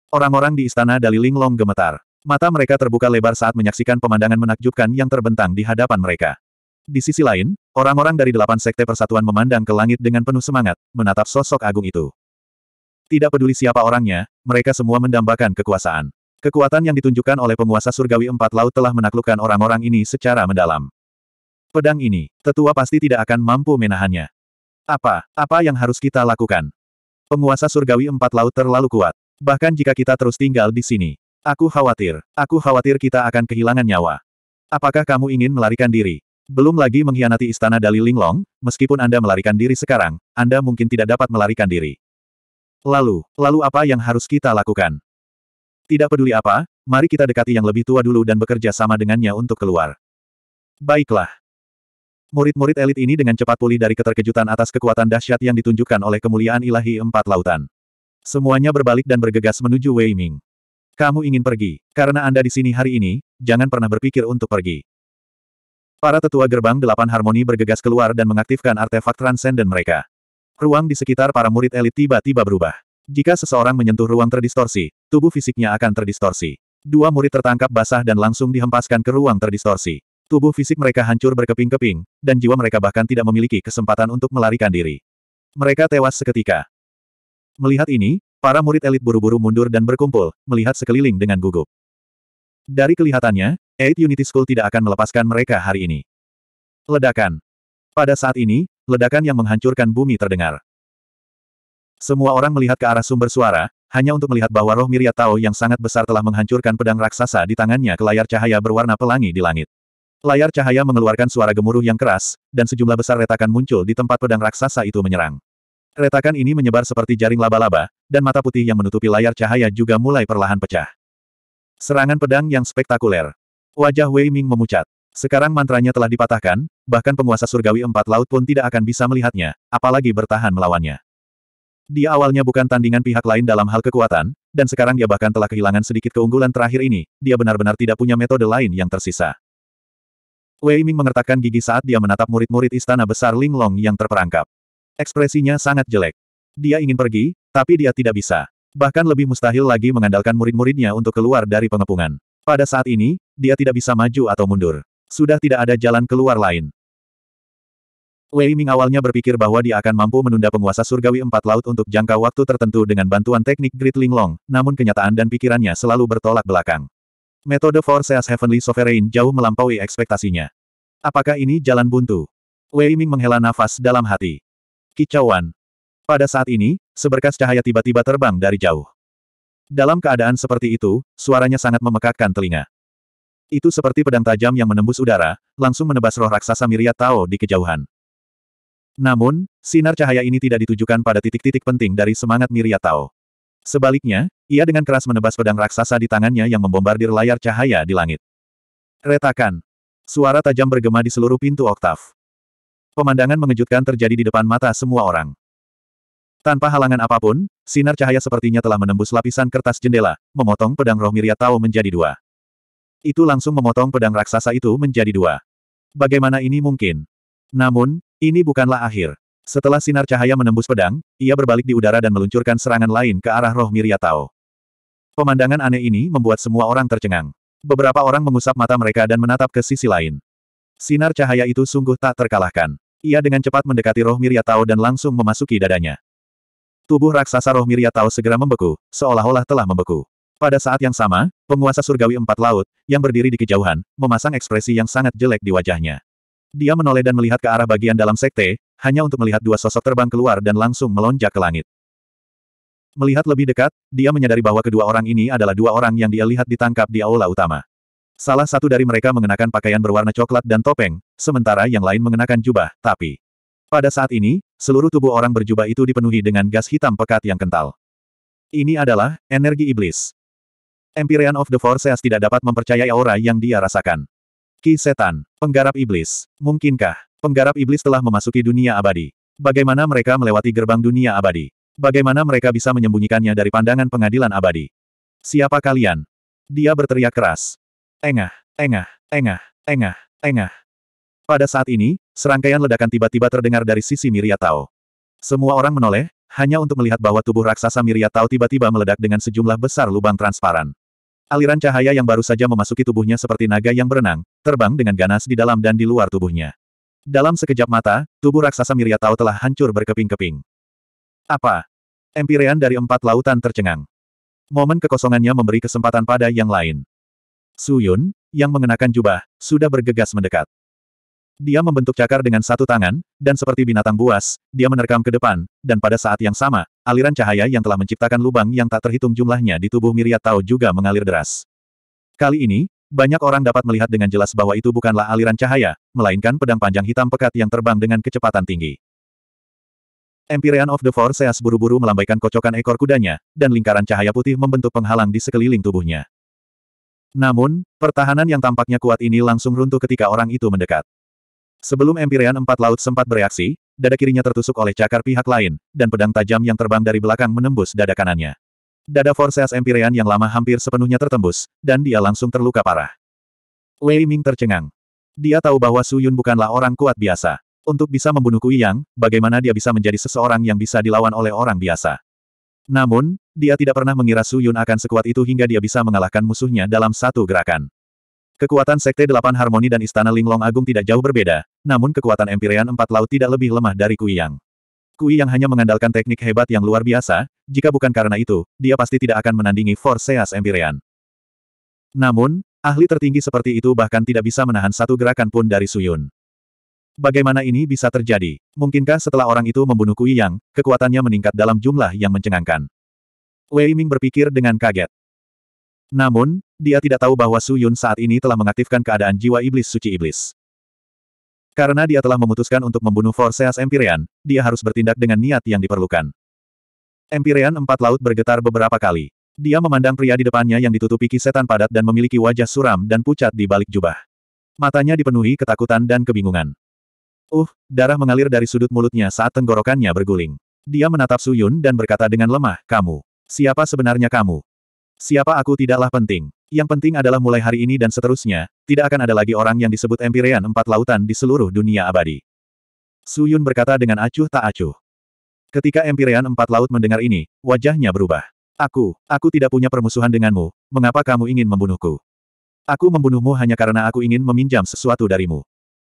Orang-orang di istana Dali Linglong gemetar. Mata mereka terbuka lebar saat menyaksikan pemandangan menakjubkan yang terbentang di hadapan mereka. Di sisi lain, orang-orang dari delapan sekte persatuan memandang ke langit dengan penuh semangat, menatap sosok agung itu. Tidak peduli siapa orangnya, mereka semua mendambakan kekuasaan. Kekuatan yang ditunjukkan oleh penguasa surgawi empat laut telah menaklukkan orang-orang ini secara mendalam. Pedang ini, tetua pasti tidak akan mampu menahannya. Apa, apa yang harus kita lakukan? Penguasa surgawi empat laut terlalu kuat. Bahkan jika kita terus tinggal di sini. Aku khawatir, aku khawatir kita akan kehilangan nyawa. Apakah kamu ingin melarikan diri? Belum lagi mengkhianati istana Dali Linglong, meskipun Anda melarikan diri sekarang, Anda mungkin tidak dapat melarikan diri. Lalu, lalu apa yang harus kita lakukan? Tidak peduli apa, mari kita dekati yang lebih tua dulu dan bekerja sama dengannya untuk keluar. Baiklah. Murid-murid elit ini dengan cepat pulih dari keterkejutan atas kekuatan dahsyat yang ditunjukkan oleh kemuliaan ilahi empat lautan. Semuanya berbalik dan bergegas menuju Wei Ming. Kamu ingin pergi. Karena Anda di sini hari ini, jangan pernah berpikir untuk pergi. Para tetua gerbang delapan harmoni bergegas keluar dan mengaktifkan artefak transenden mereka. Ruang di sekitar para murid elit tiba-tiba berubah. Jika seseorang menyentuh ruang terdistorsi, tubuh fisiknya akan terdistorsi. Dua murid tertangkap basah dan langsung dihempaskan ke ruang terdistorsi. Tubuh fisik mereka hancur berkeping-keping, dan jiwa mereka bahkan tidak memiliki kesempatan untuk melarikan diri. Mereka tewas seketika. Melihat ini, para murid elit buru-buru mundur dan berkumpul, melihat sekeliling dengan gugup. Dari kelihatannya, Eight Unity School tidak akan melepaskan mereka hari ini. Ledakan. Pada saat ini, ledakan yang menghancurkan bumi terdengar. Semua orang melihat ke arah sumber suara, hanya untuk melihat bahwa roh Miria Tao yang sangat besar telah menghancurkan pedang raksasa di tangannya ke layar cahaya berwarna pelangi di langit. Layar cahaya mengeluarkan suara gemuruh yang keras, dan sejumlah besar retakan muncul di tempat pedang raksasa itu menyerang. Retakan ini menyebar seperti jaring laba-laba, dan mata putih yang menutupi layar cahaya juga mulai perlahan pecah. Serangan pedang yang spektakuler. Wajah Wei Ming memucat. Sekarang mantranya telah dipatahkan, bahkan penguasa surgawi empat laut pun tidak akan bisa melihatnya, apalagi bertahan melawannya. Dia awalnya bukan tandingan pihak lain dalam hal kekuatan, dan sekarang dia bahkan telah kehilangan sedikit keunggulan terakhir ini, dia benar-benar tidak punya metode lain yang tersisa. Wei Ming mengertakkan gigi saat dia menatap murid-murid istana besar Ling Long yang terperangkap. Ekspresinya sangat jelek. Dia ingin pergi, tapi dia tidak bisa. Bahkan lebih mustahil lagi mengandalkan murid-muridnya untuk keluar dari pengepungan. Pada saat ini, dia tidak bisa maju atau mundur. Sudah tidak ada jalan keluar lain. Wei Ming awalnya berpikir bahwa dia akan mampu menunda penguasa surgawi empat laut untuk jangka waktu tertentu dengan bantuan teknik Grid Ling Long, namun kenyataan dan pikirannya selalu bertolak belakang. Metode Forceas Heavenly Sovereign jauh melampaui ekspektasinya. Apakah ini jalan buntu? Wei Ming menghela nafas dalam hati. Kicauan. Pada saat ini, seberkas cahaya tiba-tiba terbang dari jauh. Dalam keadaan seperti itu, suaranya sangat memekakkan telinga. Itu seperti pedang tajam yang menembus udara, langsung menebas roh raksasa Miria Tao di kejauhan. Namun, sinar cahaya ini tidak ditujukan pada titik-titik penting dari semangat Miria Tao. Sebaliknya, ia dengan keras menebas pedang raksasa di tangannya yang membombardir layar cahaya di langit. Retakan. Suara tajam bergema di seluruh pintu oktav. Pemandangan mengejutkan terjadi di depan mata semua orang. Tanpa halangan apa pun, sinar cahaya sepertinya telah menembus lapisan kertas jendela, memotong pedang roh Miria Tao menjadi dua. Itu langsung memotong pedang raksasa itu menjadi dua. Bagaimana ini mungkin? Namun, ini bukanlah akhir. Setelah sinar cahaya menembus pedang, ia berbalik di udara dan meluncurkan serangan lain ke arah roh Miria Tao. Pemandangan aneh ini membuat semua orang tercengang. Beberapa orang mengusap mata mereka dan menatap ke sisi lain. Sinar cahaya itu sungguh tak terkalahkan. Ia dengan cepat mendekati roh Miria Tao dan langsung memasuki dadanya. Tubuh raksasa roh Miria Tao segera membeku, seolah-olah telah membeku. Pada saat yang sama, penguasa surgawi empat laut, yang berdiri di kejauhan, memasang ekspresi yang sangat jelek di wajahnya. Dia menoleh dan melihat ke arah bagian dalam sekte, hanya untuk melihat dua sosok terbang keluar dan langsung melonjak ke langit. Melihat lebih dekat, dia menyadari bahwa kedua orang ini adalah dua orang yang dia lihat ditangkap di aula utama. Salah satu dari mereka mengenakan pakaian berwarna coklat dan topeng, sementara yang lain mengenakan jubah, tapi... Pada saat ini, seluruh tubuh orang berjubah itu dipenuhi dengan gas hitam pekat yang kental. Ini adalah energi iblis. Empyrean of the Forces tidak dapat mempercayai aura yang dia rasakan. Ki Setan, penggarap iblis. Mungkinkah, penggarap iblis telah memasuki dunia abadi? Bagaimana mereka melewati gerbang dunia abadi? Bagaimana mereka bisa menyembunyikannya dari pandangan pengadilan abadi? Siapa kalian? Dia berteriak keras. Engah, engah, engah, engah, engah. Pada saat ini, serangkaian ledakan tiba-tiba terdengar dari sisi Miria Tao. Semua orang menoleh, hanya untuk melihat bahwa tubuh raksasa Miria Tao tiba-tiba meledak dengan sejumlah besar lubang transparan. Aliran cahaya yang baru saja memasuki tubuhnya seperti naga yang berenang, terbang dengan ganas di dalam dan di luar tubuhnya. Dalam sekejap mata, tubuh raksasa Miria Tao telah hancur berkeping-keping. Apa? Empyrean dari empat lautan tercengang. Momen kekosongannya memberi kesempatan pada yang lain. Su Yun, yang mengenakan jubah, sudah bergegas mendekat. Dia membentuk cakar dengan satu tangan, dan seperti binatang buas, dia menerkam ke depan, dan pada saat yang sama, aliran cahaya yang telah menciptakan lubang yang tak terhitung jumlahnya di tubuh Miria Tao juga mengalir deras. Kali ini, banyak orang dapat melihat dengan jelas bahwa itu bukanlah aliran cahaya, melainkan pedang panjang hitam pekat yang terbang dengan kecepatan tinggi. Empyrean of the Forces buru-buru melambaikan kocokan ekor kudanya, dan lingkaran cahaya putih membentuk penghalang di sekeliling tubuhnya. Namun, pertahanan yang tampaknya kuat ini langsung runtuh ketika orang itu mendekat. Sebelum Empyrean Empat Laut sempat bereaksi, dada kirinya tertusuk oleh cakar pihak lain, dan pedang tajam yang terbang dari belakang menembus dada kanannya. Dada Forces Empyrean yang lama hampir sepenuhnya tertembus, dan dia langsung terluka parah. Wei Ming tercengang. Dia tahu bahwa Su Yun bukanlah orang kuat biasa. Untuk bisa membunuh Kui Yang, bagaimana dia bisa menjadi seseorang yang bisa dilawan oleh orang biasa. Namun, dia tidak pernah mengira Su Yun akan sekuat itu hingga dia bisa mengalahkan musuhnya dalam satu gerakan. Kekuatan Sekte Delapan Harmoni dan Istana Linglong Agung tidak jauh berbeda, namun kekuatan Empyrean Empat Laut tidak lebih lemah dari Kui Yang. Kui Yang hanya mengandalkan teknik hebat yang luar biasa, jika bukan karena itu, dia pasti tidak akan menandingi Forceas Empyrean. Namun, ahli tertinggi seperti itu bahkan tidak bisa menahan satu gerakan pun dari Suyun. Bagaimana ini bisa terjadi? Mungkinkah setelah orang itu membunuh Kui Yang, kekuatannya meningkat dalam jumlah yang mencengangkan? Wei Ming berpikir dengan kaget. Namun, dia tidak tahu bahwa Su Yun saat ini telah mengaktifkan keadaan jiwa iblis suci iblis. Karena dia telah memutuskan untuk membunuh Forceas Empyrean, dia harus bertindak dengan niat yang diperlukan. Empyrean Empat Laut bergetar beberapa kali. Dia memandang pria di depannya yang ditutupi kisetan padat dan memiliki wajah suram dan pucat di balik jubah. Matanya dipenuhi ketakutan dan kebingungan. Uh, darah mengalir dari sudut mulutnya saat tenggorokannya berguling. Dia menatap Su Yun dan berkata dengan lemah, kamu. Siapa sebenarnya kamu? Siapa aku tidaklah penting. Yang penting adalah mulai hari ini dan seterusnya, tidak akan ada lagi orang yang disebut Empyrean Empat Lautan di seluruh dunia abadi. Su Yun berkata dengan acuh tak acuh. Ketika Empyrean Empat Laut mendengar ini, wajahnya berubah. Aku, aku tidak punya permusuhan denganmu, mengapa kamu ingin membunuhku? Aku membunuhmu hanya karena aku ingin meminjam sesuatu darimu.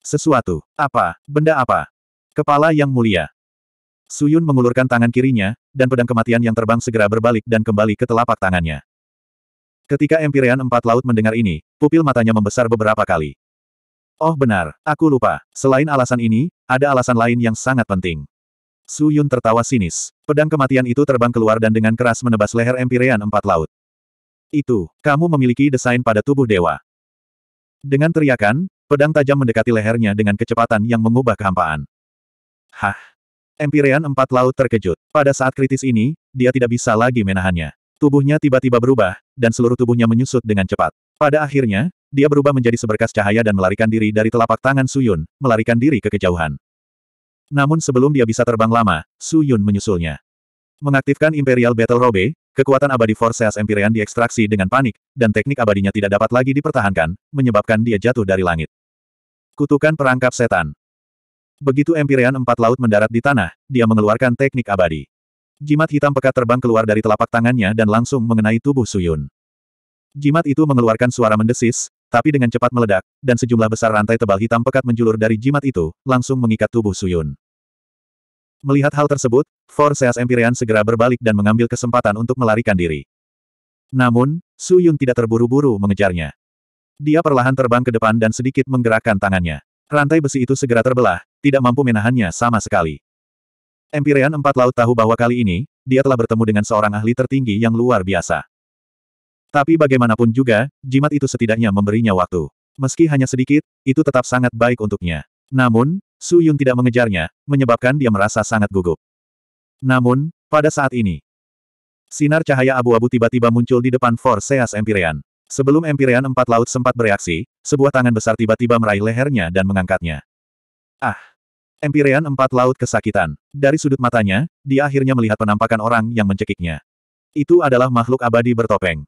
Sesuatu, apa, benda apa? Kepala yang mulia. Suyun mengulurkan tangan kirinya, dan pedang kematian yang terbang segera berbalik dan kembali ke telapak tangannya. Ketika Empyrean Empat Laut mendengar ini, pupil matanya membesar beberapa kali. Oh benar, aku lupa. Selain alasan ini, ada alasan lain yang sangat penting. Su Yun tertawa sinis. Pedang kematian itu terbang keluar dan dengan keras menebas leher Empyrean Empat Laut. Itu, kamu memiliki desain pada tubuh dewa. Dengan teriakan, pedang tajam mendekati lehernya dengan kecepatan yang mengubah kehampaan. Hah! Empyrean Empat Laut terkejut. Pada saat kritis ini, dia tidak bisa lagi menahannya. Tubuhnya tiba-tiba berubah, dan seluruh tubuhnya menyusut dengan cepat. Pada akhirnya, dia berubah menjadi seberkas cahaya dan melarikan diri dari telapak tangan Suyun, melarikan diri ke kejauhan. Namun sebelum dia bisa terbang lama, Suyun menyusulnya. Mengaktifkan Imperial Battle Robe, kekuatan abadi Forces Empyrean diekstraksi dengan panik, dan teknik abadinya tidak dapat lagi dipertahankan, menyebabkan dia jatuh dari langit. Kutukan perangkap setan. Begitu Empyrean Empat Laut mendarat di tanah, dia mengeluarkan teknik abadi. Jimat hitam pekat terbang keluar dari telapak tangannya dan langsung mengenai tubuh Suyun. Jimat itu mengeluarkan suara mendesis, tapi dengan cepat meledak, dan sejumlah besar rantai tebal hitam pekat menjulur dari jimat itu, langsung mengikat tubuh Suyun. Melihat hal tersebut, Forces Empyrean segera berbalik dan mengambil kesempatan untuk melarikan diri. Namun, Suyun tidak terburu-buru mengejarnya. Dia perlahan terbang ke depan dan sedikit menggerakkan tangannya. Rantai besi itu segera terbelah, tidak mampu menahannya sama sekali. Empyrean Empat Laut tahu bahwa kali ini, dia telah bertemu dengan seorang ahli tertinggi yang luar biasa. Tapi bagaimanapun juga, jimat itu setidaknya memberinya waktu. Meski hanya sedikit, itu tetap sangat baik untuknya. Namun, Su Yun tidak mengejarnya, menyebabkan dia merasa sangat gugup. Namun, pada saat ini, sinar cahaya abu-abu tiba-tiba muncul di depan Forceas Empyrean. Sebelum Empyrean Empat Laut sempat bereaksi, sebuah tangan besar tiba-tiba meraih lehernya dan mengangkatnya. Ah! Empyrean Empat Laut kesakitan. Dari sudut matanya, dia akhirnya melihat penampakan orang yang mencekiknya. Itu adalah makhluk abadi bertopeng.